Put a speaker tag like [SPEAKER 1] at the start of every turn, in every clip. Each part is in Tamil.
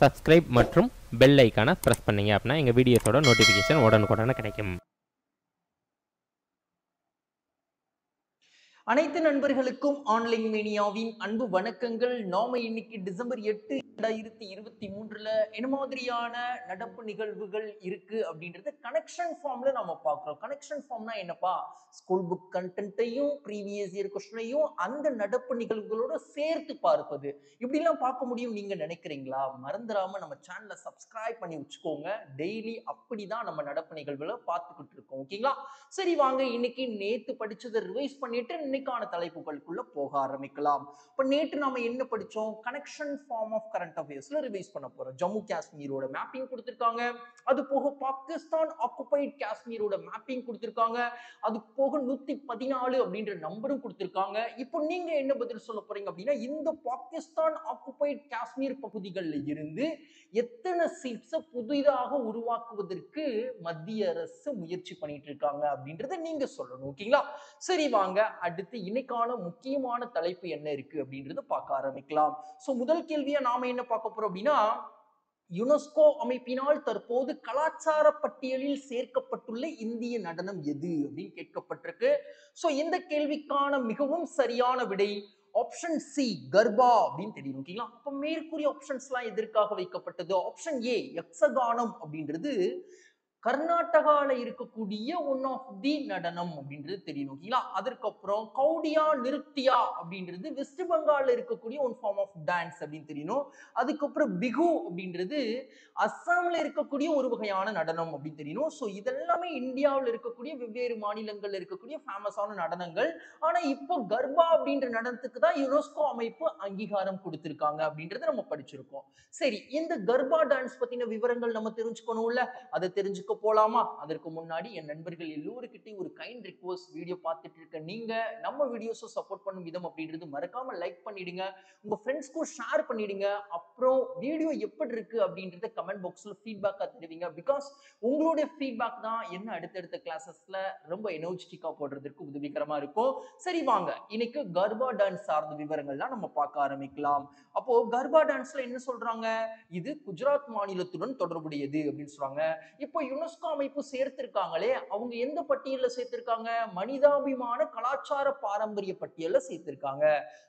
[SPEAKER 1] சப்ஸ்கிரைப் மற்றும் பெல் ஐக்கானை ப்ரெஸ் பண்ணீங்க அப்படின்னா எங்கள் வீடியோஸோட நோட்டிஃபிகேஷன் உடனுக்குடனே கிடைக்கும்.
[SPEAKER 2] அனைத்து நண்பர்களுக்கும் ஆன்லைன் மீனியாவின் அன்பு வணக்கங்கள். நாம இன்னைக்கு டிசம்பர் எட்டு ரெண்டாயிரத்தி இருபத்தி மூன்றுல என்ன மாதிரியான நடப்பு நிகழ்வுகள் இருக்கு அப்படின்றது கனெக்ஷன் ஃபார்ம்ல நம்ம பார்க்கிறோம். கனெக்ஷன் ஃபார்ம்னா என்னப்பா? ஸ்கூல் புக் கண்டென்ட்டையும் ப்ரீவியஸ் இயர் கொஸ்டினையும் அந்த நடப்பு நிகழ்வுகளோட சேர்த்து பார்ப்பது. இப்படிலாம் பார்க்க முடியும் நீங்க நினைக்கிறீங்களா? மறந்துடாம நம்ம சேனலை சப்ஸ்கிரைப் பண்ணி வச்சுக்கோங்க. டெய்லி அப்படிதான் நம்ம நடப்பு நிகழ்வுகளை பார்த்துக்கிட்டு இருக்கோம். ஓகேங்களா சரி வாங்க. இன்னைக்கு நேத்து படிச்சதை ரிவைஸ் பண்ணிட்டு இன்னைக்கான தலைப்புகளுக்குள்ள போக ஆரம்பிக்கலாம். இப்ப நேற்று நாம என்ன படிச்சோம்? கனெக்ஷன் ஃபார்ம் ஆஃப் கரண்ட் அஃபேர்ஸ்ல ரிவைஸ் பண்ண போறோம். ஜம்மு காஷ்மீரோட மேப்பிங் கொடுத்திருக்காங்க. அது போக பாகிஸ்தான் ஆக்குபைட் காஷ்மீரோட மேப்பிங் கொடுத்திருக்காங்க. அது போக நூத்தி பதினாலு அப்படின்ற நம்பரும் கொடுத்திருக்காங்க. இப்போ நீங்க என்ன பதில் சொல்ல போறீங்க அப்படின்னா இந்த பாகிஸ்தான் ஆக்குபைட் காஷ்மீர் பகுதிகளில் இருந்து எத்தனை சீட்ஸை புதிதாக உருவாக்குவதற்கு மத்திய அரசு முயற்சி பண்ணிட்டு இருக்காங்க அப்படின்றத நீங்க சொல்லணும். ஓகேங்களா? சரி வாங்க. அடுத்து அடுத்து இன்னைக்கான முக்கியமான தலைப்பு என்ன இருக்கு அப்படின்றத பார்க்க ஆரம்பிக்கலாம். ஸோ முதல் கேள்வியா நாம என்ன பார்க்க போறோம் அப்படின்னா யுனெஸ்கோ அமைப்பினால் தற்போது கலாச்சார பட்டியலில் சேர்க்கப்பட்டுள்ள இந்திய நடனம் எது அப்படின்னு கேட்கப்பட்டிருக்கு. ஸோ இந்த கேள்விக்கான மிகவும் சரியான விடை ஆப்ஷன் சி கர்பா அப்படின்னு தெரியும். ஓகேங்களா அப்ப மேற்கூறிய ஆப்ஷன்ஸ் எல்லாம் எதற்காக வைக்கப்பட்டது? ஆப்ஷன் ஏ யக்ஷகானம் அப்படின்றது கர்நாடகாவில் இருக்கக்கூடிய ஒன் ஆஃப் தி நடனம் அப்படின்றது தெரியும். ஓகேங்களா? அதற்கப்புறம் கவுடியா நிருத்தியா அப்படின்றது வெஸ்ட் பெங்காலில் இருக்கக்கூடிய ஒன் ஃபார்ம் ஆஃப் டான்ஸ் அப்படின்னு தெரியணும் அதுக்கப்புறம் பிகு அப்படின்றது அஸ்ஸாம்ல இருக்கக்கூடிய ஒரு வகையான நடனம் அப்படின்னு தெரியணும் ஸோ இதெல்லாமே இந்தியாவில் இருக்கக்கூடிய வெவ்வேறு மாநிலங்களில் இருக்கக்கூடிய ஃபேமஸான நடனங்கள். ஆனால் இப்போ கர்பா அப்படின்ற நடனத்துக்கு தான் யுனெஸ்கோ அமைப்பு அங்கீகாரம் கொடுத்துருக்காங்க அப்படின்றத நம்ம படிச்சிருக்கோம். சரி இந்த கர்பா டான்ஸ் பற்றின விவரங்கள் நம்ம தெரிஞ்சுக்கணும்ல? அதை நியூஸ்க்கு போலாமா? அதற்கு முன்னாடி என் நண்பர்கள் எல்லோருக்கிட்டையும் ஒரு கைண்ட் ரிக்வஸ்ட் வீடியோ பார்த்துட்டு இருக்க நீங்க நம்ம வீடியோஸும் சப்போர்ட் பண்ணும் விதம் அப்படின்றது மறக்காம லைக் பண்ணிடுங்க. உங்க ஃப்ரெண்ட்ஸ்க்கும் ஷேர் பண்ணிடுங்க. அப்புறம் வீடியோ எப்படி இருக்கு அப்படின்றத கமெண்ட் பாக்ஸ்ல ஃபீட்பேக்காக தருவீங்க. பிகாஸ் உங்களுடைய ஃபீட்பேக் தான் என்ன அடுத்தடுத்த கிளாஸஸ்ல ரொம்ப எனர்ஜெட்டிக்கா போடுறதுக்கு உதவிகரமா இருக்கும். சரி வாங்க. இன்னைக்கு கர்பா டான்ஸ் சார்ந்த விவரங்கள்லாம் நம்ம பார்க்க ஆரம்பிக்கலாம். அப்போ கர்பா டான்ஸ்ல என்ன சொல்றாங்க? இது குஜராத் மாநிலத்துடன் தொடர்புடையது அப்படின்னு சொல்றாங்க. இப்போ யுனெஸ்கோ அமைப்பு சேர்த்திருக்காங்களே அவங்க எந்த பட்டியலில் சேர்த்திருக்காங்க? மனிதாபிமான கலாச்சார பாரம்பரிய பட்டியலில் சேர்த்திருக்காங்க.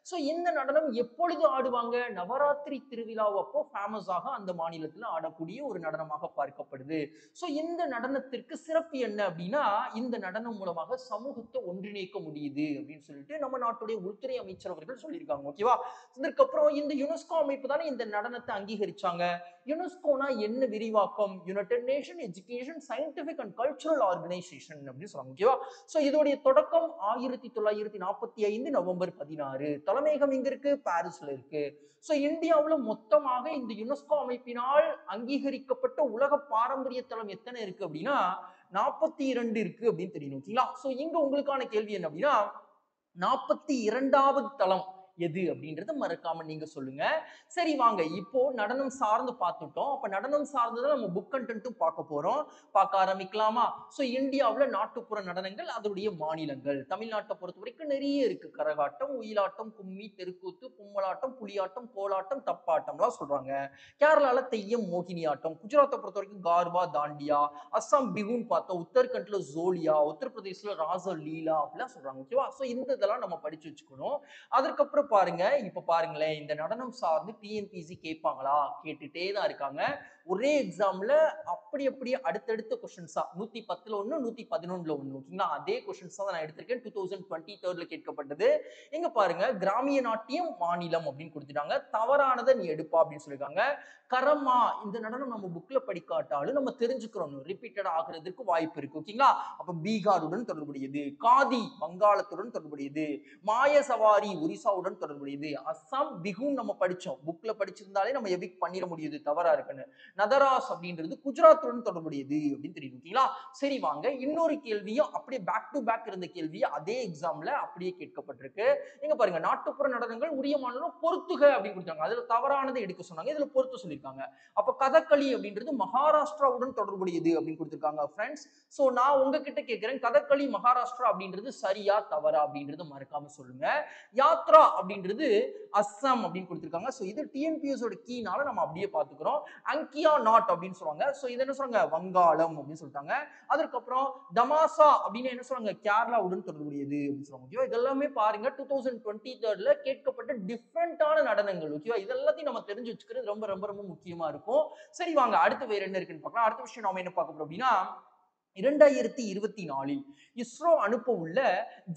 [SPEAKER 2] ஸோ இந்த நடனம் எப்பொழுது ஆடுவாங்க? நவராத்திரி திருவிழாவப்போ ஃபேமஸாக அந்த மாநிலத்தில் ஆடக்கூடிய ஒரு நடனமாக பார்க்கப்படுது. ஸோ இந்த நடனத்திற்கு சிறப்பு என்ன அப்படின்னா இந்த நடனம் மூலமாக சமூகத்தை ஒன்றிணைக்க முடியுது அப்படின்னு சொல்லிட்டு நம்ம நாட்டுடைய உள்துறை அமைச்சர் அவர்கள் சொல்லியிருக்காங்க ஓகேவா இதற்கப்புறம் இந்த யுனெஸ்கோ அமைப்பு தானே இந்த நடனத்தை அங்கீகரிச்சாங்க? யுனெஸ்கோனா என்ன விரிவாக்கம்? United nation education scientific and cultural organisation அப்படின்னு சொல்லுவாங்க ஓகேவா ஸோ இதோடைய தொடக்கம் ஆயிரத்தி தொள்ளாயிரத்தி நாற்பத்தி ஐந்து நவம்பர் பதினாறு. தலைமையகம் இங்க இருக்கு? பாரிஸ்ல இருக்கு. ஸோ இந்தியாவில் மொத்தமாக இந்த யுனெஸ்கோ அமைப்பினால் அங்கீகரிக்கப்பட்ட உலக பாரம்பரிய தளம் எத்தனை இருக்கு அப்படின்னா நாற்பத்தி இரண்டு இருக்கு அப்படின்னு தெரியணும் ஓகேங்களா ஸோ இங்க உங்களுக்கான கேள்வி என்ன அப்படின்னா நாற்பத்தி இரண்டாவது தளம் எது அப்படின்றத மறக்காம நீங்க சொல்லுங்க. சரி வாங்க. இப்போ நடனம் சார்ந்து பார்த்துட்டோம். அப்ப நடனம் சார்ந்ததை நம்ம புக் கண்டென்ட்டும் பார்க்க போறோம். பார்க்க ஆரம்பிக்கலாமா? ஸோ இந்தியாவில் நாட்டுப்புற நடனங்கள் அதனுடைய மாநிலங்கள். தமிழ்நாட்டை பொறுத்த வரைக்கும் நிறைய இருக்கு. கரகாட்டம் உயிலாட்டம் கும்மி தெருக்கூத்து கும்மலாட்டம் புலியாட்டம் கோலாட்டம் தப்பாட்டம்லாம் சொல்றாங்க. கேரளால தெய்யம் மோகினி ஆட்டம். குஜராத்தை பொறுத்த வரைக்கும் கார்வா தாண்டியா. அஸ்ஸாம் பிகுன்னு பார்த்தோம் உத்தரகண்ட்ல ஜோலியா உத்தரப்பிரதேசல ராச லீலா அப்படிலாம் சொல்றாங்க ஓகேவா ஸோ இந்த இதெல்லாம் நம்ம படிச்சு வச்சுக்கணும். அதற்கப்புறம் பாருங்க இப்ப பாருங்களேன் இந்த நடனம் சார்ந்து டிஎன்பிசி கேட்பாங்களா? கேட்டுட்டே தான் இருக்காங்க. ஒரே எக்ஸாம்ல அப்படி அப்படியே அடுத்தடுத்த கொஸ்டின்ஸா நூத்தி பத்துல ஒண்ணு நூத்தி பதினொன்னுல ஒண்ணு ஓகேங்களா அதே கொஸ்டின்ஸ் தான் நான் எடுத்திருக்கேன். டூ தௌசண்ட் டுவெண்ட்டி தேர்ட்ல கேட்கப்பட்டது. எங்க பாருங்க கிராமிய நாட்டியம் மாநிலம் அப்படின்னு கொடுத்துட்டாங்க. தவறானதை நீ எடுப்பா அப்படின்னு சொல்லியிருக்காங்க. கரமா இந்த நடனம் நம்ம புக்ல படிக்காட்டாலும் நம்ம தெரிஞ்சுக்கிறோம். ரிப்பீட்டட் ஆகுறதுக்கு வாய்ப்பு இருக்கு ஓகேங்களா அப்ப பீகாருடன் தொடர்புடையது. காதி வங்காளத்துடன் தொடர்புடையது. மாய சவாரி ஒரிசாவுடன் தொடர்புடையது. அஸ்ஸாம் பிகுன் நம்ம படிச்சோம். புக்ல படிச்சிருந்தாலே நம்ம எவிக் பண்ணிட முடியுது தவறா இருக்குன்னு. நதராஸ் அப்படின்றது குஜராத்துடன் தொடர்புடையது அப்படின்னு தெரியும் ஓகேங்களா? சரி வாங்க. இன்னொரு கேள்வியும் அப்படியே பேக் டு பேக் இருந்த கேள்வியும் அதே எக்ஸாம்ல அப்படியே கேட்கப்பட்டிருக்கு. நீங்க பாருங்க நாட்டுப்புற நடனங்கள் உரிய மாநிலம் பொறுத்துக அப்படின்னு கொடுத்தாங்க அதுல தவறானதை எடுக்க சொன்னாங்க. இதுல பொறுத்து சொல்லியிருக்காங்க. அப்ப கதகளி அப்படின்றது மகாராஷ்டிராவுடன் தொடர்புடையது அப்படின்னு கொடுத்திருக்காங்க ஃப்ரெண்ட்ஸ் சோ நான் உங்ககிட்ட கேட்கிறேன் கதகளி மகாராஷ்டிரா அப்படின்றது சரியா தவறா அப்படின்றது மறக்காம சொல்லுங்க. யாத்ரா அப்படின்றது அஸ்ஸாம் அப்படின்னு கொடுத்துருக்காங்க. ஸோ இது டிஎன்பிஎஸ் ஓட கீனால நம்ம அப்படியே பார்த்துக்கிறோம். அங்கியா நாட் அப்படின்னு சொல்லுவாங்க. ஸோ இது என்ன சொல்றாங்க? வங்காளம் அப்படின்னு சொல்லிட்டாங்க. அதற்கப்புறம் தமாசா அப்படின்னு என்ன சொல்றாங்க? கேரளாவுடன் தொடர்புடையது அப்படின்னு சொல்லுவாங்க. ஓகேவா இதெல்லாமே பாருங்க டூ தௌசண்ட் டுவெண்ட்டி தேர்ட்ல கேட்கப்பட்ட டிஃப்ரெண்டான நடனங்கள். ஓகேவா இதெல்லாத்தையும் நம்ம தெரிஞ்சு வச்சுக்கிறது ரொம்ப ரொம்ப ரொம்ப முக்கியமா இருக்கும். சரி வாங்க அடுத்து வேற என்ன இருக்குன்னு பார்க்கலாம். அடுத்த விஷயம் நாம என்ன பார்க்க போறோம் அப்படின்னா இரண்டாயிரத்தி இருபத்தி நாலில் இஸ்ரோ அனுப்ப உள்ள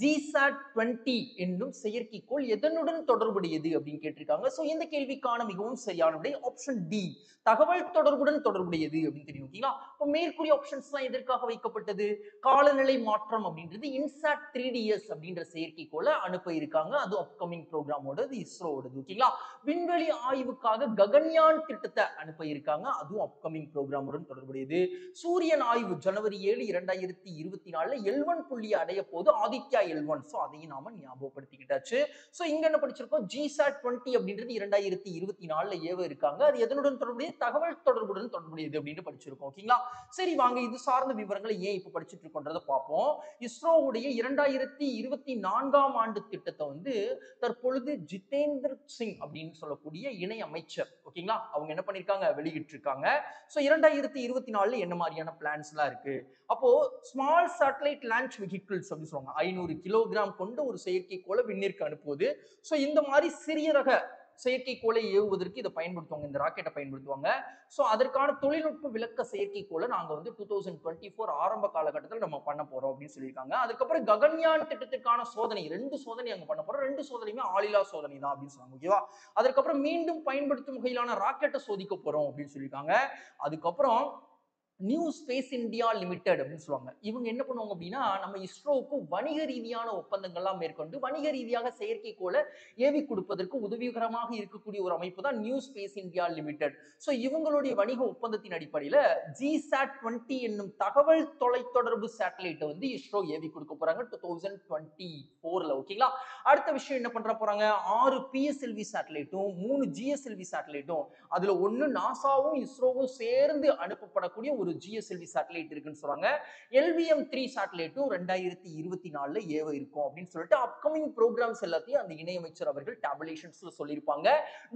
[SPEAKER 2] ஜிசாட் டுவெண்ட்டி என்னும் செயற்கைக்கோள் எதனுடன் தொடர்புடையது அப்படின்னு கேட்டிருக்காங்க. ஸோ இந்த கேள்விக்கான மிகவும் சரியான விடை ஆப்ஷன் டி தகவல் தொடர்புடன் தொடர்புடையது அப்படின்னு தெரியும் ஓகேங்களா இப்போ மேற்கூறிய ஆப்ஷன்ஸ்லாம் எதற்காக வைக்கப்பட்டது? காலநிலை மாற்றம் அப்படின்றது இன்சாட் த்ரீ டிஎஸ் அப்படின்ற செயற்கைக்கோளை அனுப்ப இருக்காங்க. அது அப்கமிங் ப்ரோக்ராமோடது இஸ்ரோவோடது ஓகேங்களா விண்வெளி ஆய்வுக்காக ககன்யான் திட்டத்தை அனுப்ப இருக்காங்க. அதுவும் அப்கமிங் ப்ரோக்ராமுடன் தொடர்புடையது. சூரியன் ஆய்வு ஜனவரி ஏழு இரண்டாயிரத்தி இருபத்தி நாலுல எல்வன் புள்ளி அடைய போது ஆதித்யா எல்வன் ஸோ அதையும் நாம ஞாபகப்படுத்திக்கிட்டாச்சு. ஸோ இங்க என்ன படிச்சிருக்கோம்? ஜிசாட் டுவெண்ட்டி அப்படின்றது இரண்டாயிரத்தி இருபத்தி நாலுல ஏவ இருக்காங்க. அது எதனுடன் தொடர்புடைய? தகவல் தொடர்புடன் தொடர்புடையது அப்படின்னு படிச்சிருக்கோம். ஓகேங்களா சரி வாங்க இது சார்ந்த விவரங்களை ஏன் இப்ப படிச்சுட்டு இருக்கோன்றதை பார்ப்போம். இஸ்ரோவுடைய இரண்டாயிரத்தி இருபத்தி நான்காம் ஆண்டு திட்டத்தை வந்து தற்பொழுது ஜிதேந்தர் சிங் அப்படின்னு சொல்லக்கூடிய இணை அமைச்சர். ஓகேங்களா அவங்க என்ன பண்ணிருக்காங்க? வெளியிட்டு இருக்காங்க ஸோ இரண்டாயிரத்தி இருபத்தி நாலுல என்ன மாதிரியான பிளான்ஸ் எல்லாம் இருக்கு? அப்போ ஸ்மால் சேட்டலைட் லான்ச் வெஹிக்கிள்ஸ் அப்படின்னு சொல்லுவாங்க. ஐநூறு கிலோகிராம் கொண்ட ஒரு செயற்கைக்கோளை விண்ணிற்கு அனுப்புவது. ஸோ இந்த மாதிரி சிறிய ரக செயற்கைக்கோளை ஏவுவதற்கு இதை பயன்படுத்துவாங்க. இந்த ராக்கெட்டை பயன்படுத்துவாங்க. ஸோ அதற்கான தொழில்நுட்ப விளக்க செயற்கைக்கோளை நாங்கள் வந்து டூ தௌசண்ட் டுவெண்ட்டி ஃபோர் ஆரம்ப காலகட்டத்தில் நம்ம பண்ண போறோம் அப்படின்னு சொல்லியிருக்காங்க. அதுக்கப்புறம் ககன்யான் திட்டத்திற்கான சோதனை ரெண்டு சோதனை அங்கே பண்ண போறோம். ரெண்டு சோதனையுமே ஆளில்லா சோதனை தான் அப்படின்னு சொன்னாங்க ஓகேவா அதுக்கப்புறம் மீண்டும் பயன்படுத்தும் வகையிலான ராக்கெட்டை சோதிக்க போறோம் அப்படின்னு சொல்லியிருக்காங்க. அதுக்கப்புறம் நியூ ஸ்பேஸ் இந்தியா லிமிடெட் அப்படின்னு சொல்லுவாங்க. இவங்க என்ன பண்ணுவாங்க அப்படின்னா நம்ம இஸ்ரோவுக்கு வணிக ரீதியான ஒப்பந்தங்கள்லாம் மேற்கொண்டு வணிக ரீதியாக செயற்கைக்கோளை ஏவி கொடுப்பதற்கு உதவிகரமாக இருக்கக்கூடிய ஒரு அமைப்பு தான் new space India limited so இவங்களுடைய வணிக ஒப்பந்தத்தின் அடிப்படையில் ஜிசாட் டுவெண்ட்டி என்னும் தகவல் தொலைத்தொடர்பு சேட்டலைட்டை வந்து இஸ்ரோ ஏவி கொடுக்க போறாங்க டூ தௌசண்ட் டுவெண்ட்டி ஃபோர்ல ஓகேங்களா அடுத்த விஷயம் என்ன பண்ற போறாங்க? ஆறு பிஎஸ்எல்வி சேட்டலைட்டும் மூணு ஜிஎஸ்எல்வி சேட்டலைட்டும் அதுல ஒண்ணு நாசாவும் இஸ்ரோவும் சேர்ந்து அனுப்பப்படக்கூடிய ஒரு ஜிஎஸ்எல்வி சேட்டலைட் இருக்குன்னு சொல்றாங்க. எல்விஎம் த்ரீ சேட்டலைட்டும் ரெண்டாயிரத்தி இருபத்தி நாலுல ஏவ இருக்கும் அப்படின்னு சொல்லிட்டு அப்கமிங் ப்ரோக்ராம்ஸ் எல்லாத்தையும் அந்த இணையமைச்சர் அவர்கள் டேபுலேஷன்ஸ்ல சொல்லியிருப்பாங்க.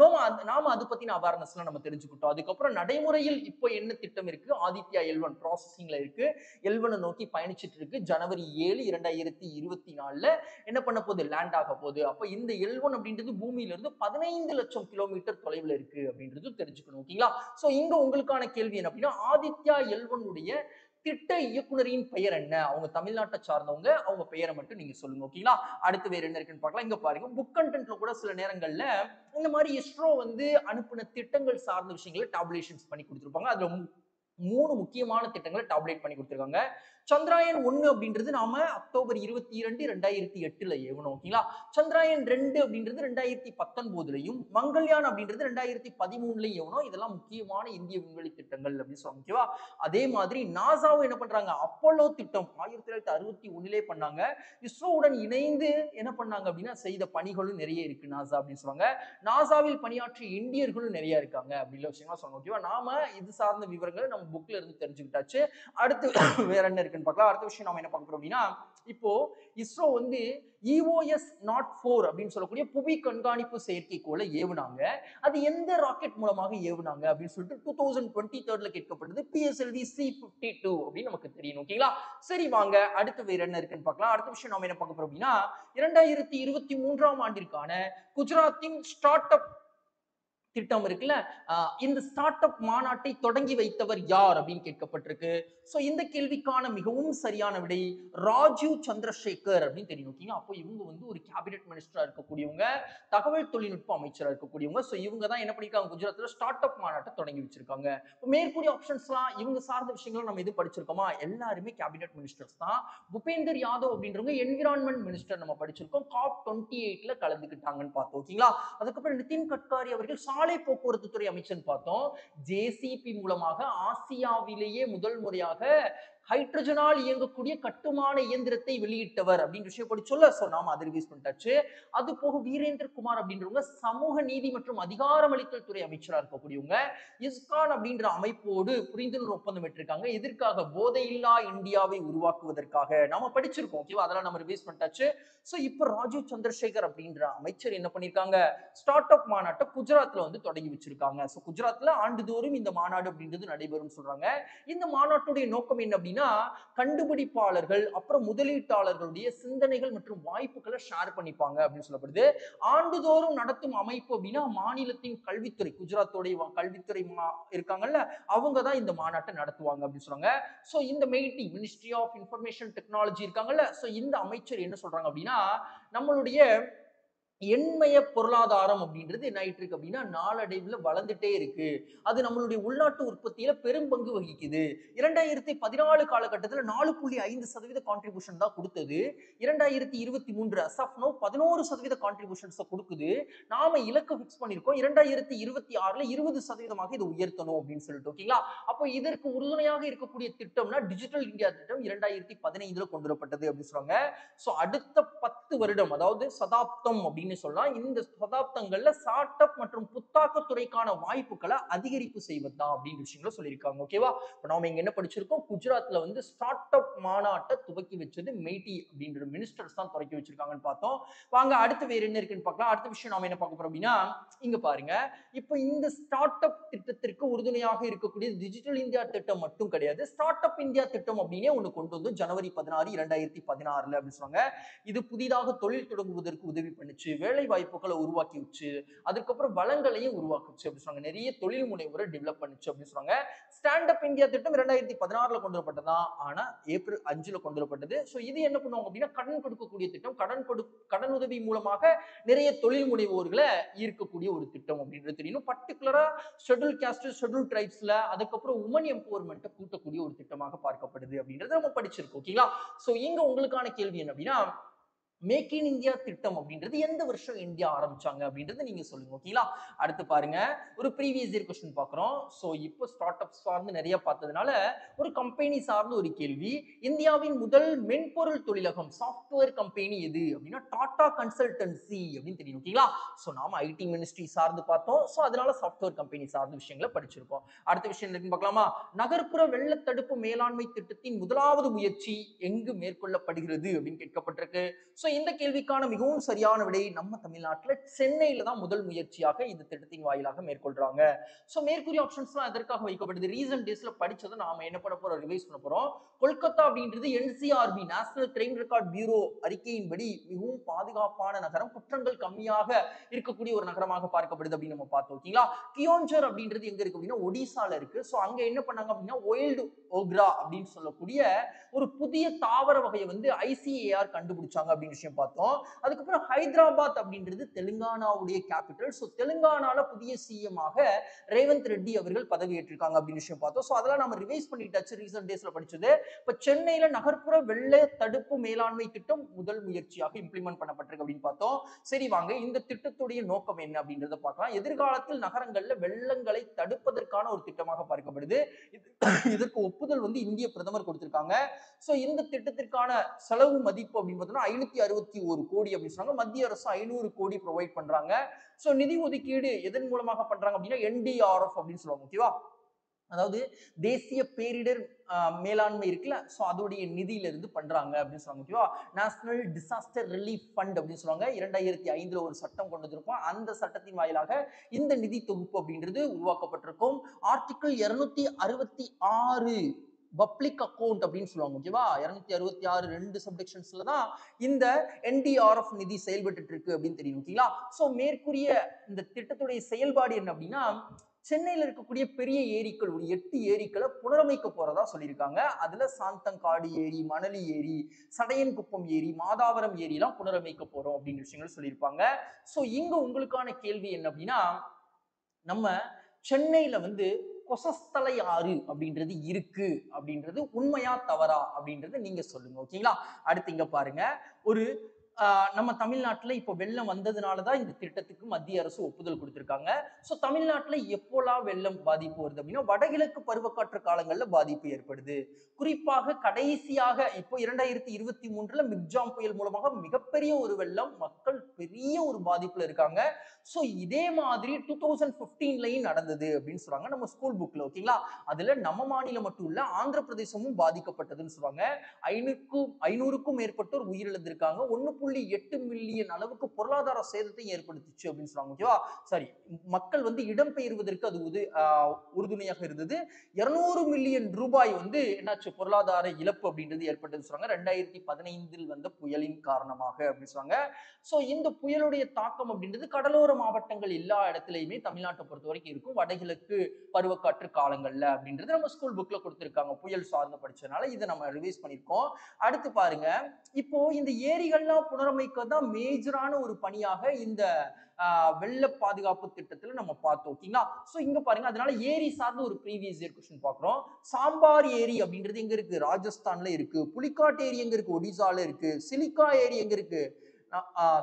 [SPEAKER 2] நாம நாம அது பத்தின அவேர்னஸ்லாம் நம்ம தெரிஞ்சுக்கிட்டோம். அதுக்கப்புறம் நடைமுறையில் இப்போ என்ன திட்டம் இருக்கு? ஆதித்யா எல்வன் ப்ராசஸிங்ல இருக்கு. எல்வனை நோக்கி பயணிச்சிட்டு இருக்கு. ஜனவரி ஏழு இரண்டாயிரத்தி இருபத்தி நாலுல என்ன பண்ண போகுது? லேண்ட் ஆக போகுது. அப்ப இந்த எல்வன் அப்படின்றது பூமியில இருந்து பதினைந்து லட்சம் கிலோமீட்டர் தொலைவில் இருக்கு அப்படின்றது தெரிஞ்சுக்கணும் ஓகேங்களா சோ இங்க உங்களுக்கான கேள்வி என்ன அப்படின்னா ஆதித்யா எல்வனுடைய திட்ட இயக்குனரின் பெயர் என்ன? அவங்க தமிழ்நாட்டை சார்ந்தவங்க அவங்க பெயரை மட்டும் நீங்க சொல்லுங்க ஓகேங்களா அடுத்து வேற என்ன இருக்குன்னு பார்க்கலாம். இங்க பாருங்க புக் கண்டென்ட்ல கூட சில நேரங்கள்ல இந்த மாதிரி இஸ்ரோ வந்து அனுப்பின திட்டங்கள் சார்ந்த விஷயங்களை டாபுலேஷன்ஸ் பண்ணி கொடுத்துருப்பாங்க. அதுல மூணு முக்கியமான திட்டங்களை டாப்லேட் பண்ணி கொடுத்துருக்காங்க. சந்திராயன் ஒன்று அப்படின்றது நாம அக்டோபர் இருபத்தி இரண்டு ரெண்டாயிரத்தி எட்டுல ஏவணும் ஓகேங்களா? சந்திராயன் ரெண்டு அப்படின்றது ரெண்டாயிரத்தி பத்தொன்பதுலையும் மங்கள்யான் அப்படின்றது ரெண்டாயிரத்தி பதிமூணுலையும் ஏவணும். இதெல்லாம் முக்கியமான இந்திய விண்வெளி திட்டங்கள் அப்படின்னு சொல்லுவாங்க ஓகேவா? அதே மாதிரி நாசாவும் என்ன பண்றாங்க? அப்போலோ திட்டம் ஆயிரத்தி தொள்ளாயிரத்தி அறுபத்தி ஒண்ணுலே பண்ணாங்க. இஸ்ரோவுடன் இணைந்து என்ன பண்ணாங்க அப்படின்னா செய்த பணிகளும் நிறைய இருக்கு நாசா அப்படின்னு சொல்லுவாங்க. நாசாவில் பணியாற்றிய இந்தியர்களும் நிறைய இருக்காங்க அப்படின்ற விஷயமா சொன்னோம் ஓகேவா? நாம இது சார்ந்த விவரங்களை நம்ம புக்ல இருந்து தெரிஞ்சுக்கிட்டாச்சு. அடுத்து வேற என்ன இருக்குன்னு பார்க்கலாம். அடுத்த விஷயம் நம்ம என்ன பார்க்க போறோம் அப்படின்னா இப்போ இஸ்ரோ வந்து இஓஎஸ் நாட் ஃபோர் அப்படின்னு சொல்லக்கூடிய புவி கண்காணிப்பு செயற்கைக்கோளை ஏவுனாங்க. அது எந்த ராக்கெட் மூலமாக ஏவுனாங்க அப்படின்னு சொல்லிட்டு டூ தௌசண்ட் டுவெண்ட்டி தேர்ட்ல கேட்கப்பட்டது பிஎஸ்எல்வி சி பிப்டி டூ அப்படின்னு நமக்கு தெரியும். ஓகேங்களா சரி வாங்க. அடுத்து வேற என்ன இருக்குன்னு பார்க்கலாம். அடுத்த விஷயம் நம்ம என்ன பார்க்க போறோம் அப்படின்னா இரண்டாயிரத்தி இருபத்தி மூன்றாம் ஆண்டிற்கான குஜராத்தின் ஸ்டார்ட் அப் திட்டம் இருக்குல்ல? ஆஹ் இந்த ஸ்டார்ட் அப் மாநாட்டை தொடங்கி வைத்தவர் யார் அப்படின்னு கேட்கப்பட்டிருக்கு. ஸோ இந்த கேள்விக்கான மிகவும் சரியான விடை ராஜீவ் சந்திரசேகர் அப்படின்னு தெரியும். ஓகேங்களா அப்போ இவங்க வந்து ஒரு கேபினெட் மினிஸ்டரா இருக்கக்கூடியவங்க தகவல் தொழில்நுட்ப அமைச்சரா இருக்கக்கூடியவங்க. ஸோ இவங்க தான் என்ன பண்ணிருக்காங்க குஜராத்ல ஸ்டார்ட் அப் மாநாட்டை தொடங்கி வச்சிருக்காங்க. இப்போ ஆப்ஷன்ஸ்லாம் இவங்க சார்ந்த விஷயங்களும் நம்ம எது படிச்சிருக்கோமா? எல்லாருமே கேபினெட் மினிஸ்டர்ஸ் தான். பூபேந்தர் யாதவ் அப்படின்றவங்க என்விரான்மெண்ட் மினிஸ்டர் நம்ம படிச்சிருக்கோம். காப் டுவெண்ட்டி எயிட்ல கலந்துக்கிட்டாங்கன்னு பார்த்தோம். ஓகேங்களா அதுக்கப்புறம் நிதின் கட்காரி அவர்கள் சாலை போக்குவரத்து துறை அமைச்சர்னு பார்த்தோம். ஜேசிபி மூலமாக ஆசியாவிலேயே முதல் முறையாக 哎。ஹைட்ரஜனால் இயங்கக்கூடிய கட்டுமான இயந்திரத்தை வெளியிட்டவர் அப்படின்ற விஷயம் படி சொல்ல சோ நாம அதை ரிவீஸ் பண்ணிட்டாச்சு. அது போக வீரேந்திர குமார் அப்படின்றவங்க சமூக நீதி மற்றும் அதிகாரமளித்தல் துறை அமைச்சராக இருக்கக்கூடியவங்க. இஸ்கான் அப்படின்ற அமைப்போடு புரிந்துணர்வு ஒப்பந்தம் பெற்றிருக்காங்க எதற்காக? போதையில்லா இந்தியாவை உருவாக்குவதற்காக. நாம படிச்சிருக்கோம் ஓகேவா அதெல்லாம் நம்ம ரிவைஸ் பண்ணிட்டாச்சு. சோ இப்போ ராஜீவ் சந்திரசேகர் அப்படின்ற அமைச்சர் என்ன பண்ணிருக்காங்க ஸ்டார்ட் அப் மாநாட்டை குஜராத்ல வந்து தொடங்கி வச்சிருக்காங்க. சோ குஜராத்ல ஆண்டுதோறும் இந்த மாநாடு அப்படின்றது நடைபெறும் சொல்றாங்க. இந்த மாநாட்டுடைய நோக்கம் என்ன கண்டுபிடிப்பாளர்கள் அப்புறம் முதலீட்டாளர்களுடைய சிந்தனைகள் மற்றும் வாய்ப்புகளை ஷேர் பண்ணிப்பாங்க அப்படின்னு சொல்லப்படுது. ஆண்டுதோறும் நடத்தும் அமைப்பு அப்படின்னா மாநிலத்தின் கல்வித்துறை குஜராத்தோடைய கல்வித்துறை மா- இருக்காங்கல்ல அவங்க தான் இந்த மாநாட்டை நடத்துவாங்க அப்படின்னு சொல்றாங்க. ஸோ இந்த MeitY ministry of information technology இருக்காங்கல்ல ஸோ இந்த அமைச்சர் என்ன சொல்றாங்க அப்படின்னா நம்மளுடைய எண்மய பொருளாதாரம் அப்படின்றது என்ன ஆயிட்டு இருக்கு அப்படின்னா நாளடைவில் வளர்ந்துட்டே இருக்கு. அது நம்மளுடைய உள்நாட்டு உற்பத்தியில பெரும் பங்கு வகிக்குது. இரண்டாயிரத்தி பதினாலு காலகட்டத்தில் நாலு புள்ளி ஐந்து சதவீத கான்ட்ரிபியூஷன் தான் கொடுத்தது. இரண்டாயிரத்தி இருபத்தி மூன்று அசப்னோ பதினோரு சதவீத கான்ட்ரிபியூஷன்ஸ் கொடுக்குது. நாம இலக்கு ஃபிக்ஸ் பண்ணிருக்கோம். இரண்டாயிரத்தி இருபத்தி ஆறுல இருபது சதவீதமாக இதை உயர்த்தணும் அப்படின்னு சொல்லிட்டு ஓகேங்களா அப்போ இதற்கு உறுதுணையாக இருக்கக்கூடிய திட்டம்னா டிஜிட்டல் இந்தியா திட்டம் இரண்டாயிரத்தி பதினைந்துல கொண்டு வரப்பட்டது அப்படின்னு சொல்றாங்க ஸோ அடுத்த பத்து வருடம் அதாவது சதாப்தம் அப்படின்னு சொல்லலாம் இந்த சதாப்தங்கள்ல ஸ்டார்ட் அப் மற்றும் புத்தாக்க துறைக்கான வாய்ப்புகளை அதிகரிப்பு செய்வதுதான் அப்படின்னு விஷயங்கள சொல்லியிருக்காங்க ஓகேவா இப்போ நாம இங்க என்ன படிச்சிருக்கோம்? குஜராத்ல வந்து ஸ்டார்ட் அப் மாநாட்டை துவக்கி வச்சது மெய்டி அப்படின்ற மினிஸ்டர்ஸ் தான் துவக்கி வச்சிருக்காங்கன்னு பார்த்தோம். வாங்க அடுத்து வேற என்ன இருக்குன்னு பார்க்கலாம். அடுத்த விஷயம் நாம என்ன பார்க்க போறோம் அப்படின்னா இங்க பாருங்க. இப்போ இந்த ஸ்டார்ட் அப் திட்டத்திற்கு உறுதுணையாக இருக்கக்கூடிய டிஜிட்டல் இந்தியா திட்டம் மட்டும் கிடையாது. ஸ்டார்ட் அப் இந்தியா திட்டம் அப்படின்னே ஒண்ணு கொண்டு வந்து ஜனவரி பதினாறு இரண்டாயிரத்தி பதினாறுல அப்படின்னு சொன்னாங்க. இது புதிதாக தொழில் தொடங்குவதற்கு உதவி பண்ணுச்சு. வேலை வாய்ப்புகளை உருவாக்கி வச்சு அதுக்கப்புறம் வளங்களையும் உருவாக்குச்சு அப்படின்னு சொல்றாங்க நிறைய தொழில் முனைவோரை டெவலப் பண்ணுச்சு அப்படின்னு சொல்றாங்க ஸ்டாண்ட் அப் இந்தியா திட்டம் இரண்டாயிரத்தி பதினாறுல கொண்டு வரப்பட்டதான் ஆனா ஏப்ரல் அஞ்சுல கொண்டு வரப்பட்டது ஸோ இது என்ன பண்ணுவாங்க அப்படின்னா கடன் கொடுக்கக்கூடிய திட்டம் கடன் கொடு கடன் உதவி மூலமாக நிறைய தொழில் முனைவோர்களை ஈர்க்கக்கூடிய ஒரு திட்டம் அப்படின்றது தெரியணும் பர்டிகுலரா ஷெட்யூல் கேஸ்ட் ஷெட்யூல் ட்ரைப்ஸ்ல அதுக்கப்புறம் உமன் எம்பவர்மெண்ட்டை கூட்டக்கூடிய ஒரு திட்டமாக பார்க்கப்படுது அப்படின்றத நம்ம படிச்சிருக்கோம் ஓகேங்களா சோ இங்க உங்களுக்கான கேள்வி என்ன அப்படின்னா மேக் இன் இந்தியா திட்டம் அப்படின்றது எந்த வருஷம் இந்தியா ஆரம்பிச்சாங்க அப்படின்றத நீங்க சொல்லுங்க ஓகேங்களா அடுத்து பாருங்க ஒரு ப்ரீவியஸ் இயர் கொஸ்டின் பாக்குறோம் ஸோ இப்போ ஸ்டார்ட் அப் சார்ந்து நிறைய பார்த்ததுனால ஒரு கம்பெனி சார்ந்த ஒரு கேள்வி. இந்தியாவின் முதல் மென்பொருள் தொழிலகம் சாஃப்ட்வேர் கம்பெனி எது? அப்படின்னா டாடா கன்சல்டன்சி அப்படின்னு தெரியும் ஓகேங்களா ஸோ நாம ஐடி மினிஸ்ட்ரி சார்ந்து பார்த்தோம். ஸோ அதனால சாஃப்ட்வேர் கம்பெனி சார்ந்த விஷயங்களை படிச்சிருக்கோம். அடுத்த விஷயம் என்னன்னு பார்க்கலாமா? நகர்ப்புற வெள்ள தடுப்பு மேலாண்மை திட்டத்தின் முதலாவது முயற்சி எங்கு மேற்கொள்ளப்படுகிறது அப்படின்னு கேட்கப்பட்டிருக்கு. ஸோ ஸோ இந்த கேள்விக்கான மிகவும் சரியான விடையை நம்ம தமிழ்நாட்டில் சென்னையில தான் முதல் முயற்சியாக இந்த திட்டத்தின் வாயிலாக மேற்கொள்றாங்க. ஸோ மேற்கூறிய ஆப்ஷன்ஸ்லாம் எதற்காக வைக்கப்படுது? ரீசன்ட் டேஸ்ல படிச்சதை நாம என்ன பண்ண போறோம்? ரிவைஸ் பண்ண போறோம். கொல்கத்தா அப்படின்றது NCRB national crime record bureau அறிக்கையின்படி மிகவும் பாதுகாப்பான நகரம் குற்றங்கள் கம்மியாக இருக்கக்கூடிய ஒரு நகரமாக பார்க்கப்படுது அப்படின்னு நம்ம பார்த்தோம். ஓகேங்களா? கியோன்ஜர் அப்படின்றது எங்க இருக்கு அப்படின்னா ஒடிசால இருக்கு. ஸோ அங்க என்ன பண்ணாங்க அப்படின்னா ஒயில்டு ஓக்ரா அப்படின்னு சொல்லக்கூடிய ஒரு புதிய தாவர வகையை வந்து ஐசிஏஆர் கண்டுபிடிச்சாங்க அப்படின்னு விஷயம் பார்த்தோம். அதுக்கப்புறம் ஹைதராபாத் அப்படின்றது தெலுங்கானாவுடைய கேபிட்டல் ஸோ தெலுங்கானால புதிய சிஎம் ஆக ரேவந்த் ரெட்டி அவர்கள் பதவியேற்றிருக்காங்க அப்படின்னு விஷயம் பார்த்தோம். ஸோ அதெல்லாம் நம்ம ரிவைஸ் பண்ணிட்டாச்சு ரீசன்ட் டேஸ்ல படிச்சது. இப்போ சென்னையில நகர்ப்புற வெள்ள தடுப்பு மேலாண்மை திட்டம் முதல் முயற்சியாக இம்ப்ளிமெண்ட் பண்ணப்பட்டிருக்கு அப்படின்னு பார்த்தோம். சரி வாங்க இந்த திட்டத்துடைய நோக்கம் என்ன அப்படின்றத பார்க்கலாம். எதிர்காலத்தில் நகரங்கள்ல வெள்ளங்களை தடுப்பதற்கான ஒரு திட்டமாக பார்க்கப்படுது. இதற்கு ஒப்புதல் வந்து இந்திய பிரதமர் கொடுத்திருக்காங்க. ஸோ இந்த திட்டத்திற்கான செலவு மதிப்பு அப்படின்னு பார்த்தோம்னா ஐநூத்தி அறுபத்தி ஒரு கோடி அப்படின்னு சொன்னாங்க. மத்திய அரசு ஐநூறு கோடி ப்ரொவைட் பண்றாங்க. சோ நிதி ஒதுக்கீடு எதன் மூலமாக பண்றாங்க அப்படின்னா என்டிஆர்எஃப் அப்படின்னு சொல்லுவாங்க ஓகேவா அதாவது தேசிய பேரிடர் மேலாண்மை இருக்குல்ல ஸோ அதோடைய நிதியிலிருந்து பண்றாங்க அப்படின்னு சொல்லுவாங்க ஓகேவா நேஷனல் டிசாஸ்டர் ரிலீஃப் ஃபண்ட் அப்படின்னு சொல்லுவாங்க. இரண்டாயிரத்தி ஐந்துல ஒரு சட்டம் கொண்டு வந்திருக்கோம். அந்த சட்டத்தின் வாயிலாக இந்த நிதி தொகுப்பு அப்படின்றது உருவாக்கப்பட்டிருக்கும். ஆர்டிகிள் இருநூத்தி அறுபத்தி ஆறு பப்ளிக் அக்கௌண்ட் அப்படின்னு சொல்லுவாங்க ஓகேவா இரநூத்தி அறுபத்தி ஆறு ரெண்டு சப்டெக்ஷன்ஸ்ல தான் இந்த என்டிஆர்எஃப் நிதி செயல்பட்டு இருக்கு அப்படின்னு தெரியும் ஓகேங்களா ஸோ மேற்கூறிய இந்த திட்டத்துடைய செயல்பாடு என்ன அப்படின்னா சென்னையில் இருக்கக்கூடிய பெரிய ஏரிக்கள் ஒரு எட்டு ஏரிக்களை புனரமைக்க போறதா சொல்லியிருக்காங்க. அதுல சாந்தங்காடு ஏரி மணலி ஏரி சடையன்குப்பம் ஏரி மாதாவரம் ஏரி எல்லாம் புனரமைக்க போறோம் அப்படின்னு விஷயங்கள் சொல்லியிருப்பாங்க. ஸோ இங்க உங்களுக்கான கேள்வி என்ன அப்படின்னா நம்ம சென்னையில வந்து கொசஸ்தலை ஆறு அப்படின்றது இருக்கு. அப்படின்றது உண்மையா தவறா அப்படின்றது நீங்க சொல்லுங்க. ஓகேங்களா? அடுத்து இங்க பாருங்க. ஒரு நம்ம தமிழ்நாட்டில் இப்போ வெள்ளம் வந்ததுனால தான் இந்த திட்டத்துக்கு மத்திய அரசு ஒப்புதல் கொடுத்துருக்காங்க. ஸோ தமிழ்நாட்டில் எப்போலாம் வெள்ளம் பாதிப்பு வருது அப்படின்னா வடகிழக்கு பருவக்காற்று காலங்களில் பாதிப்பு ஏற்படுது. குறிப்பாக கடைசியாக இப்போ இரண்டாயிரத்தி இருபத்தி மூன்றில் மிக்ஜாம் புயல் மூலமாக மிகப்பெரிய ஒரு வெள்ளம் மக்கள் பெரிய ஒரு பாதிப்பில் இருக்காங்க. ஸோ இதே மாதிரி டூ தௌசண்ட் ஃபிஃப்டீன்லையும் நடந்தது அப்படின்னு சொல்றாங்க நம்ம ஸ்கூல் புக்கில் ஓகேங்களா அதில் நம்ம மாநிலம் மட்டும் இல்லை ஆந்திர பிரதேசமும் பாதிக்கப்பட்டதுன்னு சொல்றாங்க. ஐநூறுக்கும் ஐநூறுக்கும் மேற்பட்டோர் உயிரிழந்திருக்காங்க. ஒன்று புள்ளி எட்டு மில்லியன் அளவுக்கு பொருளாதார சேதத்தையும் ஏற்படுத்துச்சு அப்படின்னு சொல்றாங்க ஓகேவா சரி மக்கள் வந்து இடம்பெயர்வதற்கு அது உது உறுதுணையாக இருந்தது. இருநூறு மில்லியன் ரூபாய் வந்து என்னாச்சு? பொருளாதார இழப்பு அப்படின்றது ஏற்பட்டதுன்னு சொல்றாங்க. ரெண்டாயிரத்தி பதினைந்தில் வந்த புயலின் காரணமாக அப்படின்னு சொல்றாங்க. ஸோ இந்த புயலுடைய தாக்கம் அப்படின்றது கடலோர மாவட்டங்கள் எல்லா இடத்துலையுமே தமிழ்நாட்டை பொறுத்த வரைக்கும் இருக்கும். வடகிழக்கு பருவக்காற்று காலங்கள்ல அப்படின்றது நம்ம ஸ்கூல் புக்ல கொடுத்துருக்காங்க. புயல் சார்ந்து படிச்சதுனால இதை நம்ம ரிவைஸ் பண்ணியிருக்கோம். அடுத்து பாருங்க. இப்போ இந்த ஏரிகள்லாம் புனரமைக்க தான் மேஜரான ஒரு பணியாக இந்த வெள்ள பாதுகாப்பு திட்டத்துல நம்ம பார்த்தோம் ஓகேங்களா? சோ இங்க பாருங்க அதனால ஏரி சார்ந்த ஒரு ப்ரீவியஸ் இயர் கொஸ்டின் பாக்குறோம் சாம்பார் ஏரி அப்படின்றது எங்க இருக்கு? ராஜஸ்தான்ல இருக்கு. புலிக்காட் ஏரி எங்க இருக்கு? ஒடிசால இருக்கு. சிலிக்கா ஏரி எங்க இருக்கு?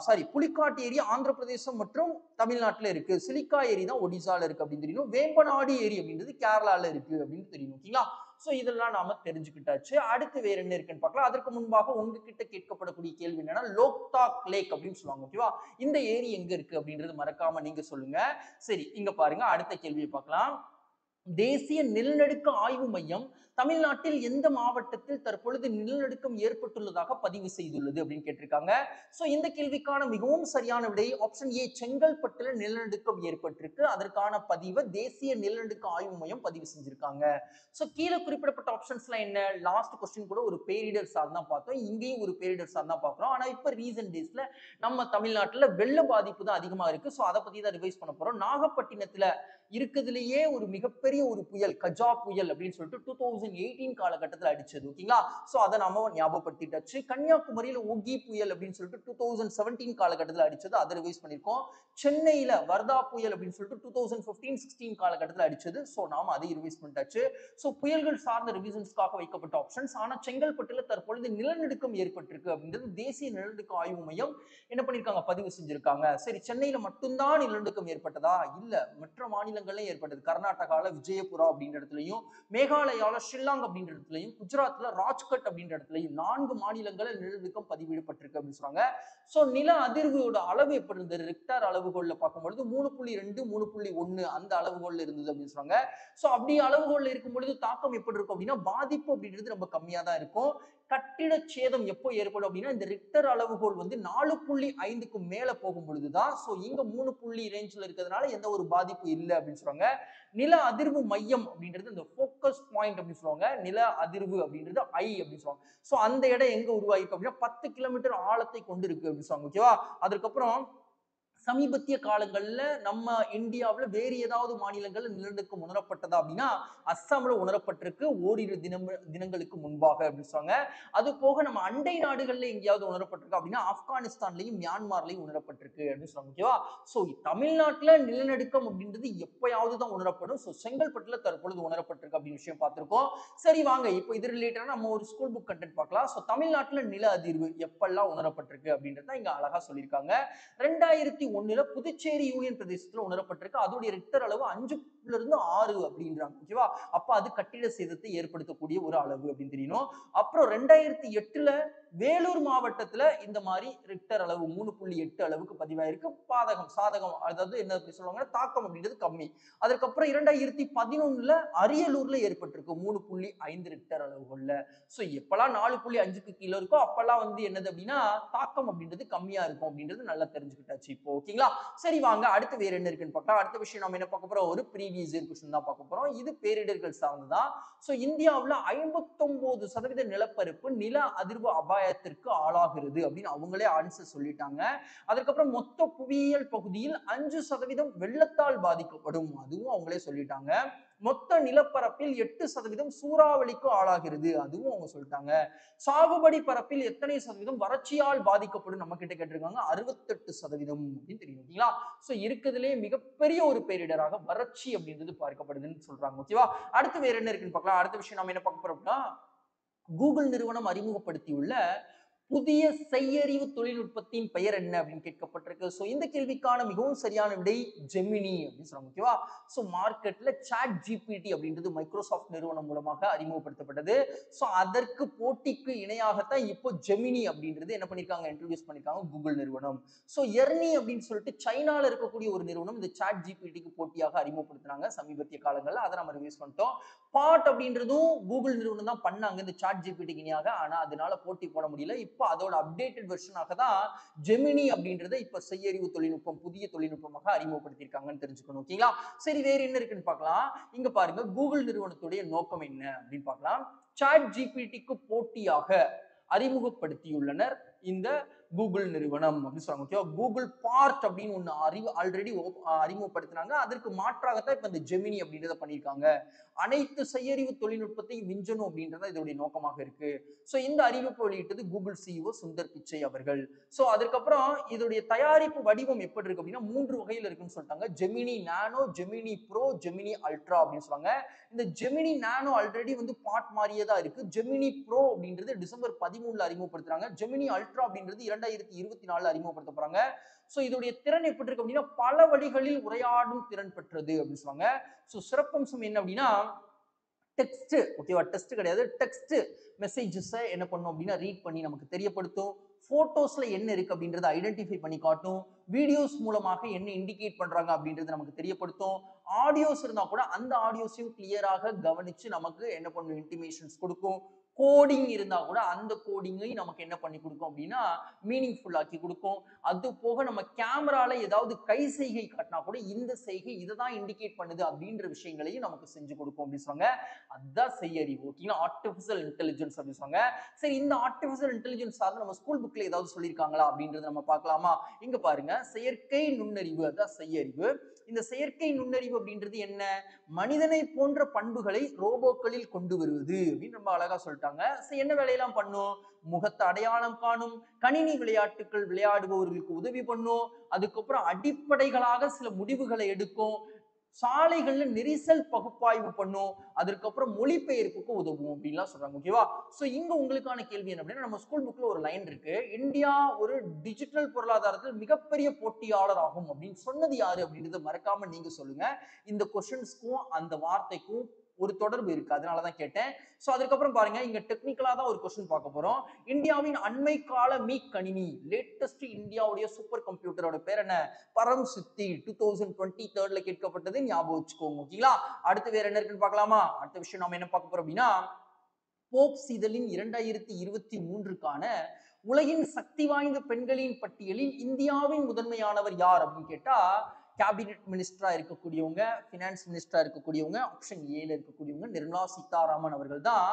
[SPEAKER 2] சாரி புலிக்காட்டு ஏரி ஆந்திர பிரதேசம் மற்றும் தமிழ்நாட்டுல இருக்கு. சிலிக்கா ஏரி தான் ஒடிசால இருக்கு அப்படின்னு தெரியணும் வேம்பநாடு ஏரி அப்படின்றது கேரளால இருக்கு அப்படின்னு தெரியணும் ஓகேங்களா? ஸோ இதெல்லாம் நாம தெரிஞ்சுக்கிட்டாச்சு. அடுத்து வேற என்ன இருக்குன்னு பார்க்கலாம். அதற்கு முன்பாக உங்ககிட்ட கேட்கப்படக்கூடிய கேள்வி என்னன்னா லோக்தாக் லேக் அப்படின்னு சொல்லுவாங்க ஓகேவா இந்த ஏரி எங்க இருக்கு அப்படின்றது மறக்காம நீங்க சொல்லுங்க. சரி இங்க பாருங்க. அடுத்த கேள்வியை பார்க்கலாம். தேசிய நிலநடுக்க ஆய்வு மையம் தமிழ்நாட்டில் எந்த மாவட்டத்தில் தற்பொழுது நிலநடுக்கம் ஏற்பட்டுள்ளதாக பதிவு செய்துள்ளது அப்படின்னு கேட்டிருக்காங்க. ஸோ இந்த கேள்விக்கான மிகவும் சரியான விடை ஆப்ஷன் ஏ செங்கல்பட்டுல நிலநடுக்கம் ஏற்பட்டிருக்கு. அதற்கான பதிவை தேசிய நிலநடுக்க ஆய்வு மையம் பதிவு செஞ்சிருக்காங்க. ஸோ கீழே குறிப்பிடப்பட்ட ஆப்ஷன்ஸ்லாம் என்ன? லாஸ்ட் கொஸ்டின் கூட ஒரு பேரிடர் சார் தான் பார்த்தோம். இங்கேயும் ஒரு பேரிடர் சார் தான் பார்க்குறோம். ஆனால் இப்போ ரீசன்ட் டேஸில் நம்ம தமிழ்நாட்டில் வெள்ள பாதிப்பு தான் அதிகமாக இருக்கு. ஸோ அதை பற்றி தான் ரிவைஸ் பண்ண போகிறோம் நாகப்பட்டினத்தில் இருக்கிறதுலயே ஒரு மிகப்பெரிய ஒரு புயல் கஜா புயல் அப்படின்னு சொல்லிட்டு டூ தௌசண்ட் எயிட்டீன் காலகட்டத்தில் அடிச்சது ஓகேங்களா ஸோ அதை நாம ஞாபகப்படுத்திட்டாச்சு. கன்னியாகுமரியில் ஒகி புயல் அப்படின்னு சொல்லிட்டு டூ தௌசண்ட் செவன்டீன் காலகட்டத்தில் அடிச்சது அதை ரிவைஸ் பண்ணியிருக்கோம். சென்னையில் வர்தா புயல் அப்படின்னு சொல்லிட்டு டூ தௌசண்ட் ஃபிஃப்டீன் சிக்ஸ்டீன் காலகட்டத்தில் அடிச்சது. ஸோ நாம அதை ரிவைஸ் பண்ணிட்டாச்சு. ஸோ புயல்கள் சார்ந்த ரிவிஷன்ஸ்க்காக வைக்கப்பட்ட ஆப்ஷன்ஸ் ஆனால் செங்கல்பட்டுல தற்பொழுது நிலநடுக்கம் ஏற்பட்டிருக்கு அப்படின்றது தேசிய நிலநடுக்க ஆய்வு மையம் என்ன பண்ணியிருக்காங்க? பதிவு செஞ்சிருக்காங்க. சரி சென்னையில் மட்டும்தான் நிலநடுக்கம் ஏற்பட்டதா? இல்லை மற்ற மாநிலங்கள் மாநிலங்கள்லயும் ஏற்பட்டது. கர்நாடகால விஜயபுரா அப்படின்ற இடத்துலையும் மேகாலயால ஷில்லாங் அப்படின்ற இடத்துலையும் குஜராத்தில் ராஜ்கட் அப்படின்ற இடத்துலயும் நான்கு மாநிலங்களில் நிலநடுக்கம் பதிவிடப்பட்டிருக்கு அப்படின்னு சொல்றாங்க. ஸோ நில அதிர்வோட அளவு எப்படி இருந்தது? ரிக்டர் அளவுகோல்ல பார்க்கும்பொழுது மூணு புள்ளி ரெண்டு மூணு புள்ளி ஒன்று அந்த அளவுகோல்ல இருந்தது அப்படின்னு சொல்றாங்க. ஸோ அப்படி அளவுகோல்ல இருக்கும் பொழுது தாக்கம் எப்படி இருக்கும் அப்படின்னா பாதிப்பு அப்படின்றது ரொம்ப கம்மியாக தான் இருக்கும். கட்டிட சேதம் எப்போ ஏற்படும் அப்படின்னா இந்த ரிக்டர் அளவுகோல் வந்து நாலு புள்ளி ஐந்துக்கு மேல போகும் பொழுதுதான். சோ இங்க மூணு புள்ளி ரேஞ்சில் இருக்கிறதுனால எந்த ஒரு பாதிப்பு இல்லை அப்படின்னு சொல்றாங்க நில அதிர்வு மையம் அப்படின்றது இந்த ஃபோக்கஸ் பாயிண்ட் அப்படின்னு சொல்லுவாங்க. நில அதிர்வு அப்படின்றது ஐ அப்படின்னு சொல்லுவாங்க. சோ அந்த இடம் எங்க உருவாயிருக்கு அப்படின்னா பத்து கிலோமீட்டர் ஆழத்தை கொண்டு இருக்கு அப்படின்னு சொல்லுவாங்க ஓகேவா அதுக்கப்புறம் சமீபத்திய காலங்கள்ல நம்ம இந்தியாவில் வேறு ஏதாவது மாநிலங்களில் நிலநடுக்கம் உணரப்பட்டதா அப்படின்னா அஸ்ஸாமில் உணரப்பட்டிருக்கு. ஓரிரு தினம் தினங்களுக்கு முன்பாக அப்படின்னு சொன்னாங்க அது போக நம்ம அண்டை நாடுகள்ல எங்கேயாவது உணரப்பட்டிருக்கு அப்படின்னா ஆப்கானிஸ்தான்லையும் மியான்மார்லையும் உணரப்பட்டிருக்கு அப்படின்னு சொன்னாங்க ஓகேவா? ஸோ தமிழ்நாட்டில் நிலநடுக்கம் அப்படின்றது எப்பயாவது தான் உணரப்படும். ஸோ செங்கல்பட்டில் தற்பொழுது உணரப்பட்டிருக்கு அப்படின்னு விஷயம் பார்த்துருக்கோம். சரி வாங்க. இப்போ இது ரிலேட்டடாக நம்ம ஒரு ஸ்கூல் புக் கண்டென்ட் பார்க்கலாம். ஸோ தமிழ்நாட்டில் நில அதிர்வு எப்பெல்லாம் உணரப்பட்டிருக்கு அப்படின்றத இங்கே அழகாக சொல்லியிருக்காங்க. ரெண்டாயிரத்தி ஒண்ணுல புதுச்சேரி யூனியன் பிரதேசத்துல உணரப்பட்டிருக்கு. அதோடைய ரிக்டர் அளவு அஞ்சுல இருந்து ஆறு அப்படின்றாங்க. ஓகேவா? அப்ப அது கட்டிட சேதத்தை ஏற்படுத்தக்கூடிய ஒரு அளவு அப்படின்னு தெரியணும் அப்புறம் ரெண்டாயிரத்தி எட்டுல வேலூர் மாவட்டத்துல இந்த மாதிரி ரிக்டர் அளவு மூணு புள்ளி எட்டு அளவுக்கு பதிவாயிருக்கு. பாதகம் சாதகம் அதாவது என்ன அப்படி சொல்லுவாங்கன்னா தாக்கம் அப்படின்றது கம்மி. அதுக்கப்புறம் இரண்டாயிரத்தி பதினொன்னுல அரியலூர்ல ஏற்பட்டிருக்கு மூணு புள்ளி ஐந்து ரிக்டர் அளவுகள்ல. சோ எப்பெல்லாம் நாலு புள்ளி அஞ்சுக்கு கீழே இருக்கோ அப்பெல்லாம் வந்து என்னது அப்படின்னா தாக்கம் அப்படின்றது கம்மியா இருக்கும் அப்படின்றது நல்லா தெரிஞ்சுக்கிட்டாச்சு இப்போ. ஓகேங்களா சரி வாங்க. அடுத்து வேற என்ன இருக்குன்னு பார்க்கலாம். அடுத்த விஷயம் நம்ம என்ன பார்க்க போறோம்? ஒரு ப்ரீவியஸ் இயர் கொஸ்டின் தான் பார்க்க போறோம். இது பேரிடர்கள் சார்ந்துதான் சோ இந்தியாவில் ஐம்பத்தொன்பது சதவீத நிலப்பரப்பு நில அதிர்வு அபாய அபாயத்திற்கு ஆளாகிறது அப்படின்னு அவங்களே ஆன்சர் சொல்லிட்டாங்க. அதுக்கப்புறம் மொத்த புவியியல் பகுதியில் அஞ்சு சதவீதம் வெள்ளத்தால் பாதிக்கப்படும் அதுவும் அவங்களே சொல்லிட்டாங்க. மொத்த நிலப்பரப்பில் எட்டு சதவீதம் சூறாவளிக்கு ஆளாகிறது அதுவும் அவங்க சொல்லிட்டாங்க. சாகுபடி பரப்பில் எத்தனை சதவீதம் வறட்சியால் பாதிக்கப்படும் நம்ம கிட்ட கேட்டிருக்காங்க? அறுபத்தெட்டு சதவீதம் அப்படின்னு தெரியும் ஓகேங்களா? ஸோ இருக்கிறதுலே மிகப்பெரிய ஒரு பேரிடராக வறட்சி அப்படின்றது பார்க்கப்படுதுன்னு சொல்றாங்க ஓகேவா? அடுத்து வேற என்ன இருக்குன்னு பார்க்கலாம். அடுத்த விஷயம் நம்ம என்ன பார்க்க போறோம்னா கூகுள் நிறுவனம் அறிமுகப்படுத்தியுள்ள புதிய செய்யறிவு தொழில்நுட்பத்தின் பெயர் என்ன அப்படின்னு கேட்கப்பட்டிருக்கு. ஸோ இந்த கேள்விக்கான மிகவும் சரியான விடை ஜெமினி அப்படின்னு சொல்றாங்க ஓகேவா ஸோ மார்க்கெட்ல சாட் ஜிபிடி அப்படின்றது மைக்ரோசாஃப்ட் நிறுவனம் மூலமாக அறிமுகப்படுத்தப்பட்டது. ஸோ அதற்கு போட்டிக்கு இணையாகத்தான் இப்போ ஜெமினி அப்படின்றது என்ன பண்ணிருக்காங்க இன்ட்ரடியூஸ் பண்ணிருக்காங்க கூகுள் நிறுவனம். ஸோ எர்னி அப்படின்னு சொல்லிட்டு சைனால இருக்கக்கூடிய ஒரு நிறுவனம் இந்த சாட் ஜிபிடிக்கு போட்டியாக அறிமுகப்படுத்தினாங்க சமீபத்திய காலங்களில். அதை நம்ம ரிவியூஸ் பண்ணிட்டோம். பாட் அப்படின்றதும் கூகுள் நிறுவனம் தான் பண்ணாங்க. இந்த சாட் ஜிபிடி இணையாக ஆனா அதனால போட்டி போட முடியல. இப்போ அதோட அப்டேட்டட் வெர்ஷனாக தான் ஜெமினி அப்படின்றத இப்ப செய்யறிவு தொழில்நுட்பம் புதிய தொழில்நுட்பமாக அறிமுகப்படுத்தியிருக்காங்கன்னு தெரிஞ்சுக்கணும். ஓகேங்களா சரி வேற என்ன இருக்குன்னு பார்க்கலாம். இங்க பாருங்க கூகுள் நிறுவனத்துடைய நோக்கம் என்ன அப்படின்னு பார்க்கலாம். சாட் ஜிபிடிக்கு போட்டியாக அறிமுகப்படுத்தியுள்ளனர் இந்த கூகுள் நிறுவனம் அப்படின்னு சொல்றாங்க. ஓகேவா கூகுள் பார்ட் அப்படின்னு ஒன்று அறிவு ஆல்ரெடி அறிமுகப்படுத்தினாங்க. அதற்கு மாற்றாகத்தான் இப்போ இந்த ஜெமினி அப்படின்றத பண்ணியிருக்காங்க. அனைத்து செய்யறிவு தொழில்நுட்பத்தையும் விஞ்சணும் அப்படின்றத இதோடைய நோக்கமாக இருக்கு. ஸோ இந்த அறிவிப்பு வெளியிட்டது கூகுள் சிஇஓ சுந்தர் பிச்சை அவர்கள். ஸோ அதுக்கப்புறம் இதோடைய தயாரிப்பு வடிவம் எப்படி இருக்கு அப்படின்னா மூன்று வகையில் இருக்குன்னு சொல்லிட்டாங்க. Gemini nano Gemini pro Gemini ultra அப்படின்னு சொல்லுவாங்க. இந்த ஜெமினி நானோ ஆல்ரெடி வந்து பாட் மாறியே தான் இருக்கு. ஜெமினி ப்ரோ அப்படின்றது டிசம்பர் பதிமூணுல அறிமுகப்படுத்துறாங்க. ஜெமினி அல்ட்ரா அப்படின்றது இரண்டாயிரத்தி இருபத்தி நாலுல அறிமுகப்படுத்த போறாங்க. ஸோ இதோடைய திறன் எப்படி இருக்கு அப்படின்னா பல வழிகளில் உரையாடும் திறன் பெற்றது அப்படின்னு சொல்லுவாங்க. ஸோ சிறப்பம்சம் என்ன அப்படின்னா டெக்ஸ்ட் ஓகேவா டெஸ்ட் கிடையாது. டெக்ஸ்ட் மெசேஜஸை என்ன பண்ணும் அப்படின்னா ரீட் பண்ணி நமக்கு தெரியப்படுத்தும். ஃபோட்டோஸில் என்ன இருக்குது அப்படின்றத ஐடென்டிஃபை பண்ணி காட்டும். வீடியோஸ் மூலமாக என்ன இண்டிகேட் பண்ணுறாங்க அப்படின்றது நமக்கு தெரியப்படுத்தும். ஆடியோஸ் இருந்தால் கூட அந்த ஆடியோஸையும் கிளியராக கவனித்து நமக்கு என்ன பண்ணும்? இன்டிமேஷன்ஸ் கொடுக்கும். கோடிங் இருந்தால் கூட அந்த கோடிங்கையும் நமக்கு என்ன பண்ணி கொடுக்கும் அப்படின்னா மீனிங்ஃபுல் ஆக்கி கொடுக்கும். அது போக நம்ம கேமரால ஏதாவது கை செய்கை காட்டினா கூட இந்த செய்கை இதை தான் இண்டிகேட் பண்ணுது அப்படின்ற விஷயங்களையும் நமக்கு செஞ்சு கொடுக்கும் அப்படின்னு சொன்னாங்க அதுதான் செய்யறிவு ஓகேங்களா ஆர்டிஃபிஷியல் இன்டெலிஜென்ஸ் அப்படின்னு சொன்னாங்க சரி இந்த ஆர்டிஃபிஷியல் இன்டெலிஜென்ஸ் சார்ந்து நம்ம ஸ்கூல் புக்ல ஏதாவது சொல்லியிருக்காங்களா அப்படின்றத நம்ம பார்க்கலாமா? இங்க பாருங்க செயற்கை நுண்ணறிவு அதான் செய்யறிவு. இந்த செயற்கை நுண்ணறிவு அப்படின்றது என்ன? மனிதனை போன்ற பண்புகளை ரோபோக்களில் கொண்டு வருவது அப்படின்னு ரொம்ப அழகா சொல்லிட்டாங்க. என்ன வேலையெல்லாம் பண்ணும்? முகத்தை அடையாளம் காணும் கணினி விளையாட்டுகள் விளையாடுபவர்களுக்கு உதவி பண்ணும் அதுக்கப்புறம் அடிப்படைகளாக சில முடிவுகளை எடுக்கும் சாலைகள்ல நெரிசல் பகுப்பாய்வு பண்ணும் அதுக்கப்புறம் மொழிபெயர்ப்புக்கு உதவும் அப்படின்லாம் சொல்றாங்க ஓகேவா சோ இங்க உங்களுக்கான கேள்வி என்ன அப்படின்னா நம்ம ஸ்கூல் புக்ல ஒரு லைன் இருக்கு. இந்தியா ஒரு டிஜிட்டல் பொருளாதாரத்தில் மிகப்பெரிய போட்டியாளர் ஆகும் அப்படின்னு சொன்னது யாரு அப்படின்றத மறக்காம நீங்க சொல்லுங்க. இந்த கொஸ்டின்ஸ்க்கும் அந்த வார்த்தைக்கும் ஒரு தொடர்பு இருக்கு. அதனாலதான் கேட்டேன். ஸோ அதுக்கப்புறம் பாருங்க இங்க டெக்னிக்கலா தான் ஒரு கொஸ்டின் பார்க்க போறோம். இந்தியாவின் அண்மை கால மீ கணினி லேட்டஸ்ட் இந்தியாவுடைய சூப்பர் கம்ப்யூட்டரோட பேர் என்ன? பரம் சித்தி டூ தௌசண்ட் டுவெண்ட்டி தேர்ட்ல கேட்கப்பட்டது ஞாபகம் வச்சுக்கோங்க ஓகேங்களா அடுத்து வேற என்ன இருக்குன்னு பார்க்கலாமா? அடுத்த விஷயம் நம்ம என்ன பார்க்க போறோம் அப்படின்னா போப் இதழின் இரண்டாயிரத்தி இருபத்தி மூன்றுக்கான உலகின் சக்தி வாய்ந்த பெண்களின் பட்டியலில் இந்தியாவின் முதன்மையானவர் யார் அப்படின்னு கேட்டா கேபினெட் மினிஸ்டரா இருக்கக்கூடியவங்க ஃபினான்ஸ் மினிஸ்டரா இருக்கக்கூடியவங்க ஆப்ஷன் ஏல இருக்கக்கூடியவங்க நிர்மலா சீதாராமன் அவர்கள் தான்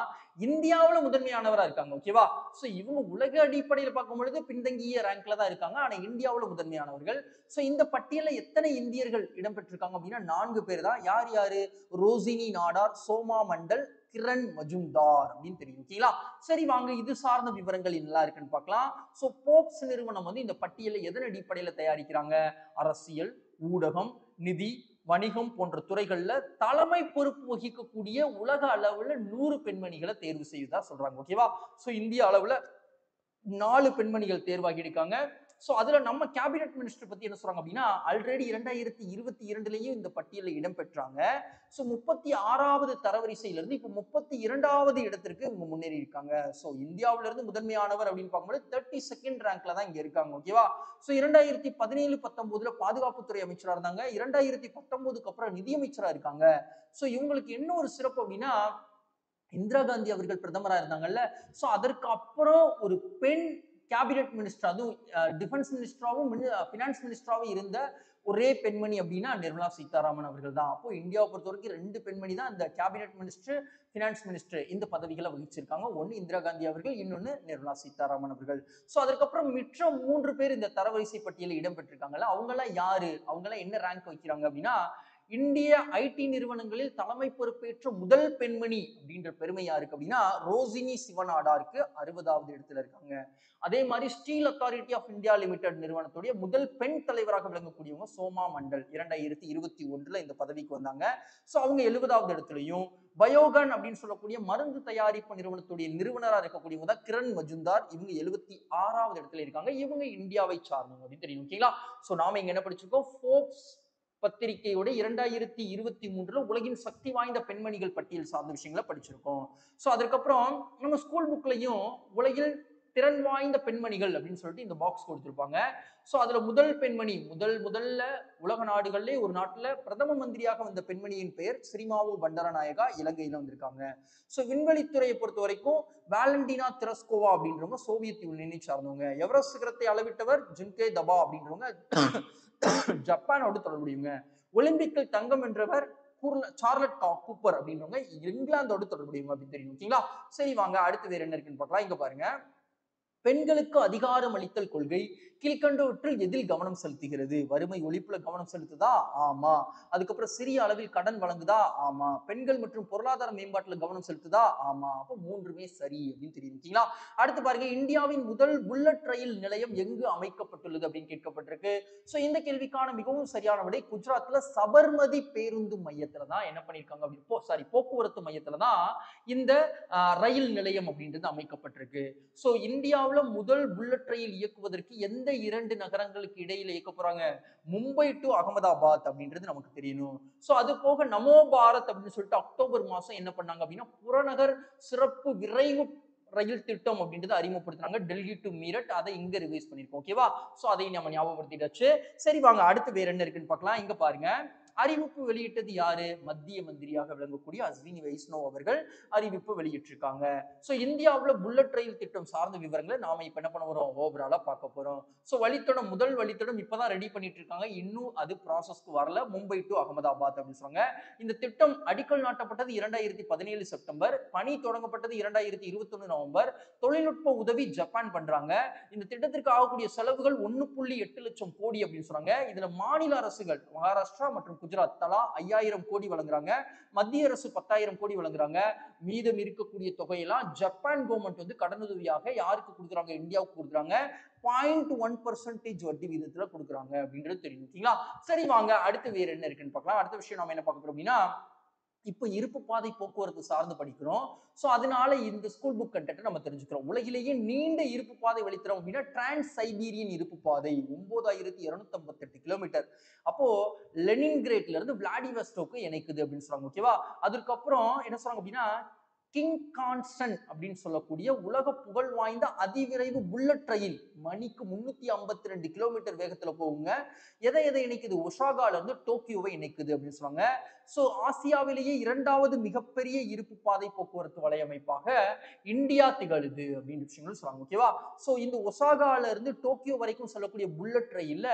[SPEAKER 2] இந்தியாவில் முதன்மையானவரா இருக்காங்க ஓகேவா ஸோ இவங்க உலக அடிப்படையில் பார்க்கும் பொழுது பின்தங்கிய ரேங்க்ல தான் இருக்காங்க ஆனா இந்தியாவில் முதன்மையானவர்கள். ஸோ இந்த பட்டியலில் எத்தனை இந்தியர்கள் இடம்பெற்றிருக்காங்க அப்படின்னா நான்கு பேர் தான். யார் யாரு? ரோசினி நாடார் சோமா மண்டல் கிரண் மஜும்தார் அப்படின்னு தெரியும் ஓகேங்களா சரி வாங்க இது சார்ந்த விவரங்கள் என்னெல்லாம் இருக்குன்னு பார்க்கலாம். ஸோ போப்ஸ் நிறுவனம் வந்து இந்த பட்டியலை எதன் அடிப்படையில் தயாரிக்கிறாங்க? அரசியல் ஊடகம் நிதி வணிகம் போன்ற துறைகள்ல தலைமை பொறுப்பு வகிக்கக்கூடிய உலக அளவுல நூறு பெண்மணிகளை தேர்வு செய்வதா சொல்றாங்க ஓகேவா சோ இந்திய அளவுல நாலு பெண்மணிகள் தேர்வாகி இருக்காங்க. ஸோ அதில் நம்ம கேபினெட் மினிஸ்டர் பற்றி என்ன சொல்கிறாங்க அப்படின்னா ஆல்ரெடி இரண்டாயிரத்தி இருபத்தி இரண்டுலேயும் இந்த பட்டியலில் இடம்பெற்றாங்க ஸோ முப்பத்தி ஆறாவது தரவரிசையிலிருந்து இப்போ முப்பத்தி இரண்டாவது இடத்திற்கு இவங்க முன்னேறி இருக்காங்க. ஸோ இந்தியாவில இருந்து முதன்மையானவர் அப்படின்னு பார்க்கும்போது தேர்ட்டி செகண்ட் ரேங்க்ல தான் இங்கே இருக்காங்க ஓகேவா ஸோ இரண்டாயிரத்தி பதினேழு பத்தொன்பதுல பாதுகாப்புத்துறை அமைச்சராக இருந்தாங்க. இரண்டாயிரத்தி பத்தொன்பதுக்கு அப்புறம் நிதியமைச்சராக இருக்காங்க. ஸோ இவங்களுக்கு என்ன ஒரு சிறப்பு அப்படின்னா இந்திரா காந்தி அவர்கள் பிரதமராக இருந்தாங்கல்ல. ஸோ அதற்கு அப்புறம் ஒரு பெண் கேபினெட் மினிஸ்டர் அதுவும் டிஃபென்ஸ் மினிஸ்டராகவும் ஃபினான்ஸ் மினிஸ்டராகவும் இருந்த ஒரே பெண்மணி அப்படின்னா நிர்மலா சீதாராமன் அவர்கள் தான். அப்போ இந்தியாவை பொறுத்த வரைக்கும் ரெண்டு பெண்மணி தான் இந்த கேபினெட் மினிஸ்டர் ஃபினான்ஸ் மினிஸ்டர் இந்த பதவிகளை வகிச்சிருக்காங்க. ஒன்னு இந்திரா காந்தி அவர்கள் இன்னொன்னு நிர்மலா சீதாராமன் அவர்கள். ஸோ அதுக்கப்புறம் மிச்ச மூன்று பேர் இந்த தரவரிசை பட்டியலில் இடம்பெற்றிருக்காங்கல்ல அவங்கெல்லாம் யாரு? அவங்கெல்லாம் என்ன ரேங்க் வைக்கிறாங்க அப்படின்னா இந்திய ஐடி நிறுவனங்களில் தலைமை பொறுப்பேற்ற முதல் பெண்மணி அப்படின்ற பெருமை யாருக்கு அப்படின்னா ரோசினி சிவநாடாருக்கு அறுபதாவது இடத்துல இருக்காங்க. அதே மாதிரி steel authority of India limited நிறுவனத்துடைய முதல் பெண் தலைவராக விளங்கக்கூடியவங்க சோமா மண்டல். இரண்டாயிரத்தி இருபத்தி ஒன்றுல இந்த பதவிக்கு வந்தாங்க. ஸோ அவங்க எழுபதாவது இடத்துலையும் பயோகன் அப்படின்னு சொல்லக்கூடிய மருந்து தயாரிப்பு நிறுவனத்துடைய நிறுவனராக இருக்கக்கூடியவங்க தான் கிரண் மஜுந்தார் இவங்க எழுபத்தி ஆறாவது இடத்துல இருக்காங்க. இவங்க இந்தியாவை சார்ந்தவங்க அப்படின்னு தெரியும். ஓகேங்களா? ஸோ நாம இங்க என்ன படிச்சிருக்கோம்? ஃபோர்ப்ஸ் பத்திரிகையோட இரண்டாயிரத்தி இருபத்தி மூன்றுல உலகின் சக்தி வாய்ந்த பெண்மணிகள் பட்டியல் சார்ந்த விஷயங்களை படிச்சிருக்கோம். ஸோ அதுக்கப்புறம் நம்ம ஸ்கூல் புக்லையும் உலகில் திறன் வாய்ந்த பெண்மணிகள் அப்படின்னு சொல்லிட்டு இந்த பாக்ஸ் கொடுத்துருப்பாங்க. ஸோ அதுல முதல் பெண்மணி முதல் முதல்ல உலக நாடுகள்லே ஒரு நாட்டில் பிரதம மந்திரியாக வந்த பெண்மணியின் பெயர் ஸ்ரீமாவு பண்டரநாயகா இலங்கையில வந்திருக்காங்க. ஸோ விண்வெளித்துறையை பொறுத்த வரைக்கும் வேலண்டினா திரஸ்கோவா அப்படின்றவங்க சோவியத் யூனியனை சார்ந்தவங்க. எவரெஸ்ட் சிகரத்தை அளவிட்டவர் ஜின்கே தபா அப்படின்றவங்க. ஜப்பானோடு தொடர்புடையவங்க. ஒலிம்பிக்கில் தங்கம் வென்றவர் சார்லட் கூப்பர் அப்படின்றவங்க இங்கிலாந்தோடு தொடர்புடையவங்க அப்படின்னு தெரியும். ஓகேங்களா? சரி வாங்க அடுத்து வேற என்ன இருக்குன்னு பார்க்கலாம். இங்க பாருங்க. பெண்களுக்கு அதிகாரம் அளித்தல் கொள்கை கீழ்கண்டவற்றில் எதில் கவனம் செலுத்துகிறது? வறுமை ஒழிப்புல கவனம் செலுத்துதா? ஆமா. அதுக்கப்புறம் சிறிய அளவில் கடன் வழங்குதா? ஆமா. பெண்கள் மற்றும் பொருளாதார மேம்பாட்டுல கவனம் செலுத்துதா? ஆமா. அப்போ மூன்றுமே சரி அப்படின்னு தெரியும் அடுத்து பாருங்க இந்தியாவின் முதல் புல்லட் ரயில் நிலையம் எங்கு அமைக்கப்பட்டுள்ளது அப்படின்னு கேட்கப்பட்டிருக்கு. சோ இந்த கேள்விக்கான மிகவும் சரியான விடை குஜராத்ல சபர்மதி பேருந்து மையத்துல தான் என்ன பண்ணிருக்காங்க அப்படின்னு சாரி போக்குவரத்து மையத்துல தான் இந்த ரயில் நிலையம் அப்படின்றது அமைக்கப்பட்டிருக்கு. சோ இந்தியாவுல முதல் புல்லட் ரயில் இயக்குவதற்கு எந்த இரண்டு நகரங்களுக்கு இடையில இயக்க போறாங்க? மும்பை டு அகமதாபாத் அப்படின்றது நமக்கு தெரியணும். சோ அது போக நமோ பாரத் அப்படின்னு சொல்லிட்டு அக்டோபர் மாசம் என்ன பண்ணாங்க அப்படின்னா புறநகர் சிறப்பு விரைவு ரயில் திட்டம் அப்படின்றத அறிமுகப்படுத்துறாங்க. டெல்லி டு மீரட் அதை இங்க ரிவைஸ் பண்ணிருக்கோம் ஓகேவா சோ அதையும் நம்ம ஞாபகப்படுத்திட்டாச்சு. சரி வாங்க அடுத்து வேற என்ன இருக்குன்னு பார்க்கலாம். இங்க பாருங்க. அறிவிப்பு வெளியிட்டது யாரு? மத்திய மந்திரியாக விளங்கக்கூடிய அஸ்வினி வைஷ்ணவ் அவர்கள் அறிவிப்பு வெளியிட்டிருக்காங்க. ஸோ இந்தியாவில் புல்லட் ரயில் திட்டம் சார்ந்த விவரங்களை நாம இப்ப என்ன பண்ண போறோம்? ஓவராலா பார்க்க போறோம். ஸோ வழித்தடம் முதல் வழித்தடம் இப்பதான் ரெடி பண்ணிட்டு இருக்காங்க இன்னும் அது ப்ராசஸ்க்கு வரல. மும்பை டு அகமதாபாத் அப்படின்னு சொல்றாங்க. இந்த திட்டம் அடிக்கல் நாட்டப்பட்டது இரண்டாயிரத்தி பதினேழு செப்டம்பர் பணி தொடங்கப்பட்டது இரண்டாயிரத்தி இருபத்தி நவம்பர் தொழில்நுட்ப உதவி ஜப்பான் பண்றாங்க. இந்த திட்டத்திற்கு ஆகக்கூடிய செலவுகள் ஒண்ணு புள்ளி எட்டு லட்சம் கோடி அப்படின்னு சொல்றாங்க. இதுல மாநில அரசுகள் மகாராஷ்டிரா மற்றும் குஜராத் தலா ஐயாயிரம் கோடி வழங்குறாங்க. மத்திய அரசு பத்தாயிரம் கோடி வழங்குறாங்க. மீதம் இருக்கக்கூடிய தொகையெல்லாம் ஜப்பான் கவர்மெண்ட் வந்து கடனுதவியாக யாருக்கு கொடுக்குறாங்க? இந்தியாவுக்கு கொடுக்குறாங்க. பாயிண்ட் ஒன் பர்சன்டேஜ் வட்டி விகிதத்துல கொடுக்குறாங்க அப்படின்றது தெரியும். ஓகேங்களா? சரி வாங்க. அடுத்து வேற என்ன இருக்குன்னு பார்க்கலாம். அடுத்த விஷயம் நம்ம என்ன பார்க்க போறோம் அப்படின்னா இப்போ இருப்பு பாதை போக்குவரத்து சார்ந்து படிக்கிறோம். ஸோ அதனால இந்த ஸ்கூல் புக் கண்டென்ட் நம்ம தெரிஞ்சுக்கிறோம். உலகிலேயே நீண்ட இருப்பு பாதை வழித்தரம் அப்படின்னா டிரான்ஸ் சைபீரியன் இருப்பு பாதை ஒன்பதாயிரத்தி இருநூத்தி எட்டு கிலோமீட்டர் அப்போ லெனின்கிரேட்ல இருந்து விளாடிவஸ்டோக்கு இணைக்குது அப்படின்னு சொல்றாங்க ஓகேவா அதுக்கப்புறம் என்ன சொல்றாங்க அப்படின்னா கிங் கான்ஸ்டன் அப்படின்னு சொல்லக்கூடிய உலக புகழ் வாய்ந்த அதிவிரைவு புல்லட் ரயில் மணிக்கு முன்னூத்தி ஐம்பத்தி ரெண்டு கிலோமீட்டர் வேகத்துல போகுங்க. எதை எதை இணைக்குது? ஒசாகால இருந்து டோக்கியோவை இணைக்குது அப்படின்னு சொல்லுவாங்க. சோ ஆசியாவிலேயே இரண்டாவது மிகப்பெரிய இருப்பு பாதை போக்குவரத்து வலையமைப்பாக இந்தியா திகழுது அப்படின்னு விஷயங்கள் சொல்றாங்க ஓகேவா சோ இந்த ஒசாகால இருந்து டோக்கியோ வரைக்கும் சொல்லக்கூடிய புல்லட் ரயில்ல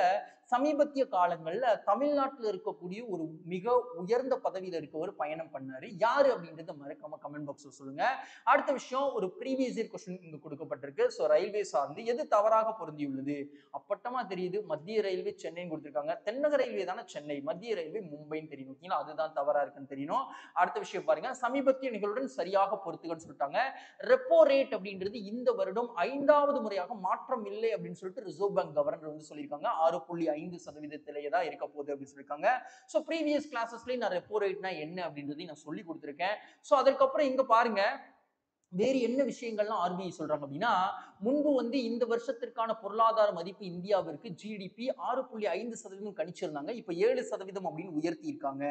[SPEAKER 2] சமீபத்திய காலங்கள்ல தமிழ்நாட்டில் இருக்கக்கூடிய ஒரு மிக உயர்ந்த பதவியில இருக்கவர் பயணம் பண்ணாரு. யாரு அப்படின்றத மறக்காம கமெண்ட் பாக்ஸ்ல சொல்லுங்க. அடுத்த விஷயம் ஒரு ப்ரீவியஸ் இயர் கொஸ்டின் இங்க கொடுக்கப்பட்டிருக்கு. ஸோ ரயில்வே சார்ந்து எது தவறாக பொருந்தியுள்ளது? அப்பட்டமா தெரியுது மத்திய ரயில்வே சென்னைன்னு கொடுத்திருக்காங்க. தென்னக ரயில்வே தானே சென்னை. மத்திய ரயில்வே மும்பைன்னு தெரியும். ஓகேங்களா? அதுதான் தவறா இருக்குன்னு தெரியணும். அடுத்த விஷயம் பாருங்க. சமீபத்திய நிகழ்வுடன் சரியாக பொறுத்துக்கன்னு சொல்லிட்டாங்க. ரெப்போ ரேட் அப்படின்றது இந்த வருடம் ஐந்தாவது முறையாக மாற்றம் இல்லை அப்படின்னு சொல்லிட்டு ரிசர்வ் பேங்க் கவர்னர் வந்து சொல்லியிருக்காங்க. ஆறு புள்ளி ஐந்து சதவீதத்திலேயே தான் இருக்க போகுது அப்படின்னு சொல்லியிருக்காங்க. ஸோ ப்ரீவியஸ் கிளாஸஸ்லயும் நான் ரெப்போ ரேட்னா என்ன அப்படின்றதையும் நான் சொல்லி கொடுத்துருக்கேன். ஸோ அதுக்கப்புறம் இங்க பாருங்க வேறு என்ன விஷயங்கள்லாம் ஆர்பிஐ சொல்றாங்க அப்படின்னா முன்பு வந்து இந்த வருஷத்திற்கான பொருளாதார மதிப்பு இந்தியாவிற்கு ஜிடிபி ஆறு புள்ளி ஐந்து சதவீதம் கணிச்சிருந்தாங்க. இப்ப ஏழு சதவீதம் அப்படின்னு உயர்த்தி இருக்காங்க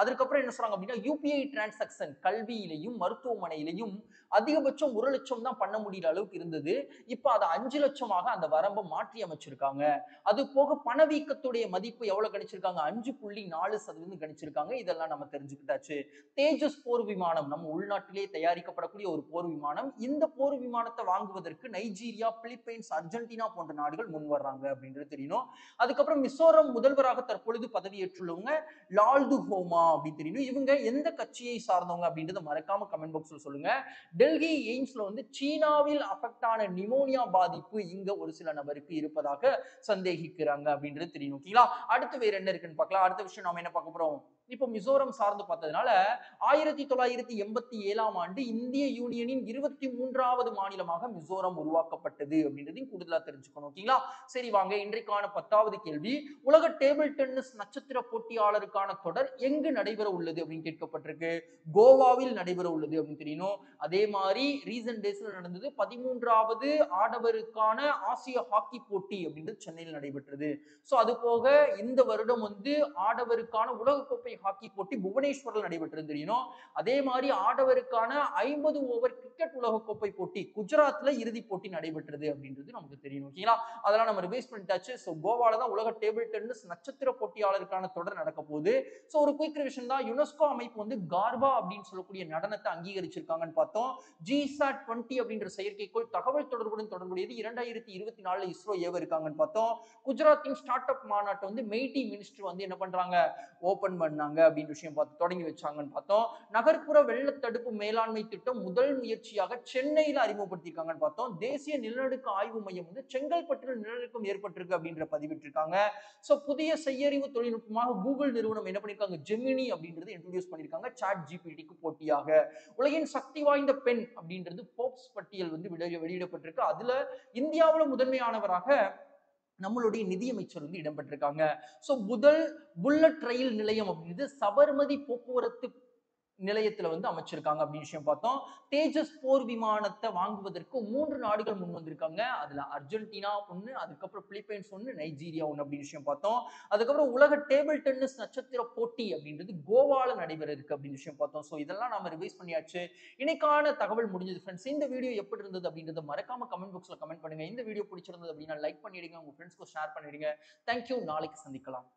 [SPEAKER 2] அதுக்கப்புறம் என்ன சொல்றாங்க அப்படின்னா யூபிஐ டிரான்சாக்சன் கல்வியிலையும் மருத்துவமனையிலையும் அதிகபட்சம் ஒரு லட்சம் தான் பண்ண முடியற அளவுக்கு இருந்தது. இப்ப அதை அஞ்சு லட்சமாக அந்த வரம்பை மாற்றி அமைச்சிருக்காங்க. அது போக பணவீக்கத்துடைய மதிப்பு எவ்வளவு கணிச்சிருக்காங்க? அஞ்சு புள்ளி நாலு சதவீதம் கணிச்சிருக்காங்க. இதெல்லாம் நம்ம தெரிஞ்சுக்கிட்டாச்சு. தேஜஸ் போர் விமானம் நம்ம உள்நாட்டிலே தயாரிக்கப்படக்கூடிய ஒரு போர் விமானம் இந்த போர் விமானத்தை வாங்குவதற்கு நைஜீரியா பிலிப்பைன்ஸ் அர்ஜென்டினா போன்ற நாடுகள் முன் வர்றாங்க அப்படின்றது தெரியணும். அதுக்கப்புறம் மிசோரம் முதல்வராக தற்பொழுது பதவியேற்றுள்ளவங்க லால்து ஹோமா அப்படின்னு தெரியணும். இவங்க எந்த கட்சியை சார்ந்தவங்க அப்படின்றத மறக்காம கமெண்ட் பாக்ஸ்ல சொல்லுங்க. டெல்லி எய்ம்ஸ்ல வந்து சீனாவில் அஃபெக்ட் ஆன நிமோனியா பாதிப்பு இங்க ஒரு சில நபருக்கு இருப்பதாக சந்தேகிக்கிறாங்க அப்படின்றது தெரியும் ஓகேங்களா? அடுத்து வேற என்ன இருக்குன்னு பார்க்கலாம். அடுத்த விஷயம் நாம என்ன பார்க்க போறோம்? இப்போ மிசோரம் சார்ந்து பார்த்ததுனால ஆயிரத்தி தொள்ளாயிரத்தி எண்பத்தி ஏழாம் ஆண்டு இந்திய யூனியனின் இருபத்தி மூன்றாவது மாநிலமாக மிசோரம் உருவாக்கப்பட்டது அப்படின்றதையும் கூடுதலா தெரிஞ்சுக்கணும் ஓகேங்களா? சரி வாங்க இன்றைக்கான பத்தாவது கேள்வி. உலக டேபிள் டென்னிஸ் நட்சத்திர போட்டியாளருக்கான தொடர் எங்கு நடைபெற உள்ளது அப்படின்னு கேட்கப்பட்டிருக்கு. கோவாவில் நடைபெற உள்ளது அப்படின்னு தெரியணும் அதே மாதிரி ரீசன்ட் டேஸ்ல நடந்தது பதிமூன்றாவது ஆடவருக்கான ஆசிய ஹாக்கி போட்டி அப்படின்றது சென்னையில் நடைபெற்றது. சோ அது போக இந்த வருடம் வந்து ஆடவருக்கான உலகக்கோப்பை ஹாக்கி போட்டி புவனேஸ்வரில் நடைபெற்றது தெரியணும் அதே மாதிரி ஆடவருக்கான ஐம்பது ஓவர் கிரிக்கெட் உலகக்கோப்பை போட்டி குஜராத்ல இறுதி போட்டி நடைபெற்றது அப்படின்றது நமக்கு தெரியணும் ஓகேங்களா அதெல்லாம் நம்ம ரிவைஸ் பண்ணிட்டாச்சு. ஸோ கோவால தான் உலக டேபிள் டென்னிஸ் நட்சத்திர போட்டியாளருக்கான தொடர் நடக்க போகுது. ஸோ ஒரு குயிக் ரிவிஷன் தான். யுனெஸ்கோ அமைப்பு வந்து கார்பா அப்படின்னு சொல்லக்கூடிய நடனத்தை அங்கீகரிச்சிருக்காங்கன்னு பார்த்தோம். ஜிசாட் டுவெண்ட்டி அப்படின்ற செயற்கைக்கோள் தகவல் தொடர்புடன் தொடர்புடையது. இரண்டாயிரத்தி இருபத்தி நாலுல இஸ்ரோ ஏவ இருக்காங்கன்னு பார்த்தோம். குஜராத்தின் ஸ்டார்ட் அப் மாநாட்டை வந்து மெய்டி மினிஸ்டர் வந்து என்ன பண்றாங்க? ஓபன் பண்ணாங்க. அப்படின்னு விஷயம் பார்த்து தொடங்கி வச்சாங்கன்னு பார்த்தோம். நகர்ப்புற வெள்ள தடுப்பு மேலாண்மை திட்டம் முதல் முயற்சியாக சென்னையில அறிமுகப்படுத்தியிருக்காங்கன்னு பார்த்தோம். தேசிய நிலநடுக்க ஆய்வு மையம் வந்து செங்கல்பட்டில் நிலநடுக்கம் ஏற்பட்டிருக்கு அப்படின்ற பதிவிட்டிருக்காங்க. ஸோ புதிய செய்யறிவு தொழில்நுட்பமாக கூகுள் நிறுவனம் என்ன பண்ணிருக்காங்க ஜெமினி அப்படின்றது இன்ட்ரோடியூஸ் பண்ணிருக்காங்க சாட் ஜிபிடிக்கு போட்டியாக. உலகின் சக்தி வாய்ந்த பெண் அப்படின்றது போப்ஸ் பட்டியல் வந்து வெளியிடப்பட்டிருக்கு. அதுல இந்தியாவில் முதன்மையானவராக நம்மளுடைய நிதியமைச்சர் வந்து இடம்பெற்றிருக்காங்க. சோ முதல் புல்லட் ரயில் நிலையம் அப்படிங்கிறது சபர்மதி போக்குவரத்து நிலையத்துல வந்து அமைச்சிருக்காங்க அப்படின்னு விஷயம் பார்த்தோம். தேஜஸ் போர் விமானத்தை வாங்குவதற்கு மூன்று நாடுகள் முன் வந்திருக்காங்க. அதுல அர்ஜென்டினா ஒண்ணு அதுக்கப்புறம் பிலிப்பைன்ஸ் ஒண்ணு நைஜீரியா ஒண்ணு அப்படின்னு விஷயம் பார்த்தோம். அதுக்கப்புறம் உலக டேபிள் டென்னிஸ் நட்சத்திர போட்டி அப்படின்றது கோவால நடைபெற இருக்கு அப்படின்னு விஷயம் பார்த்தோம். ஸோ இதெல்லாம் நாம ரிவைஸ் பண்ணியாச்சு. இன்னைக்கான தகவல் முடிஞ்சது ஃப்ரெண்ட்ஸ் இந்த வீடியோ எப்படி இருந்தது அப்படின்றத மறக்காம கமெண்ட் பாக்ஸ்ல கமெண்ட் பண்ணுங்க. இந்த வீடியோ பிடிச்சிருந்தது அப்படின்னா லைக் பண்ணிடுங்க. உங்க ஃப்ரெண்ட்ஸ்க்கு ஷேர் பண்ணிடுங்க. தேங்க்யூ நாளைக்கு சந்திக்கலாம்.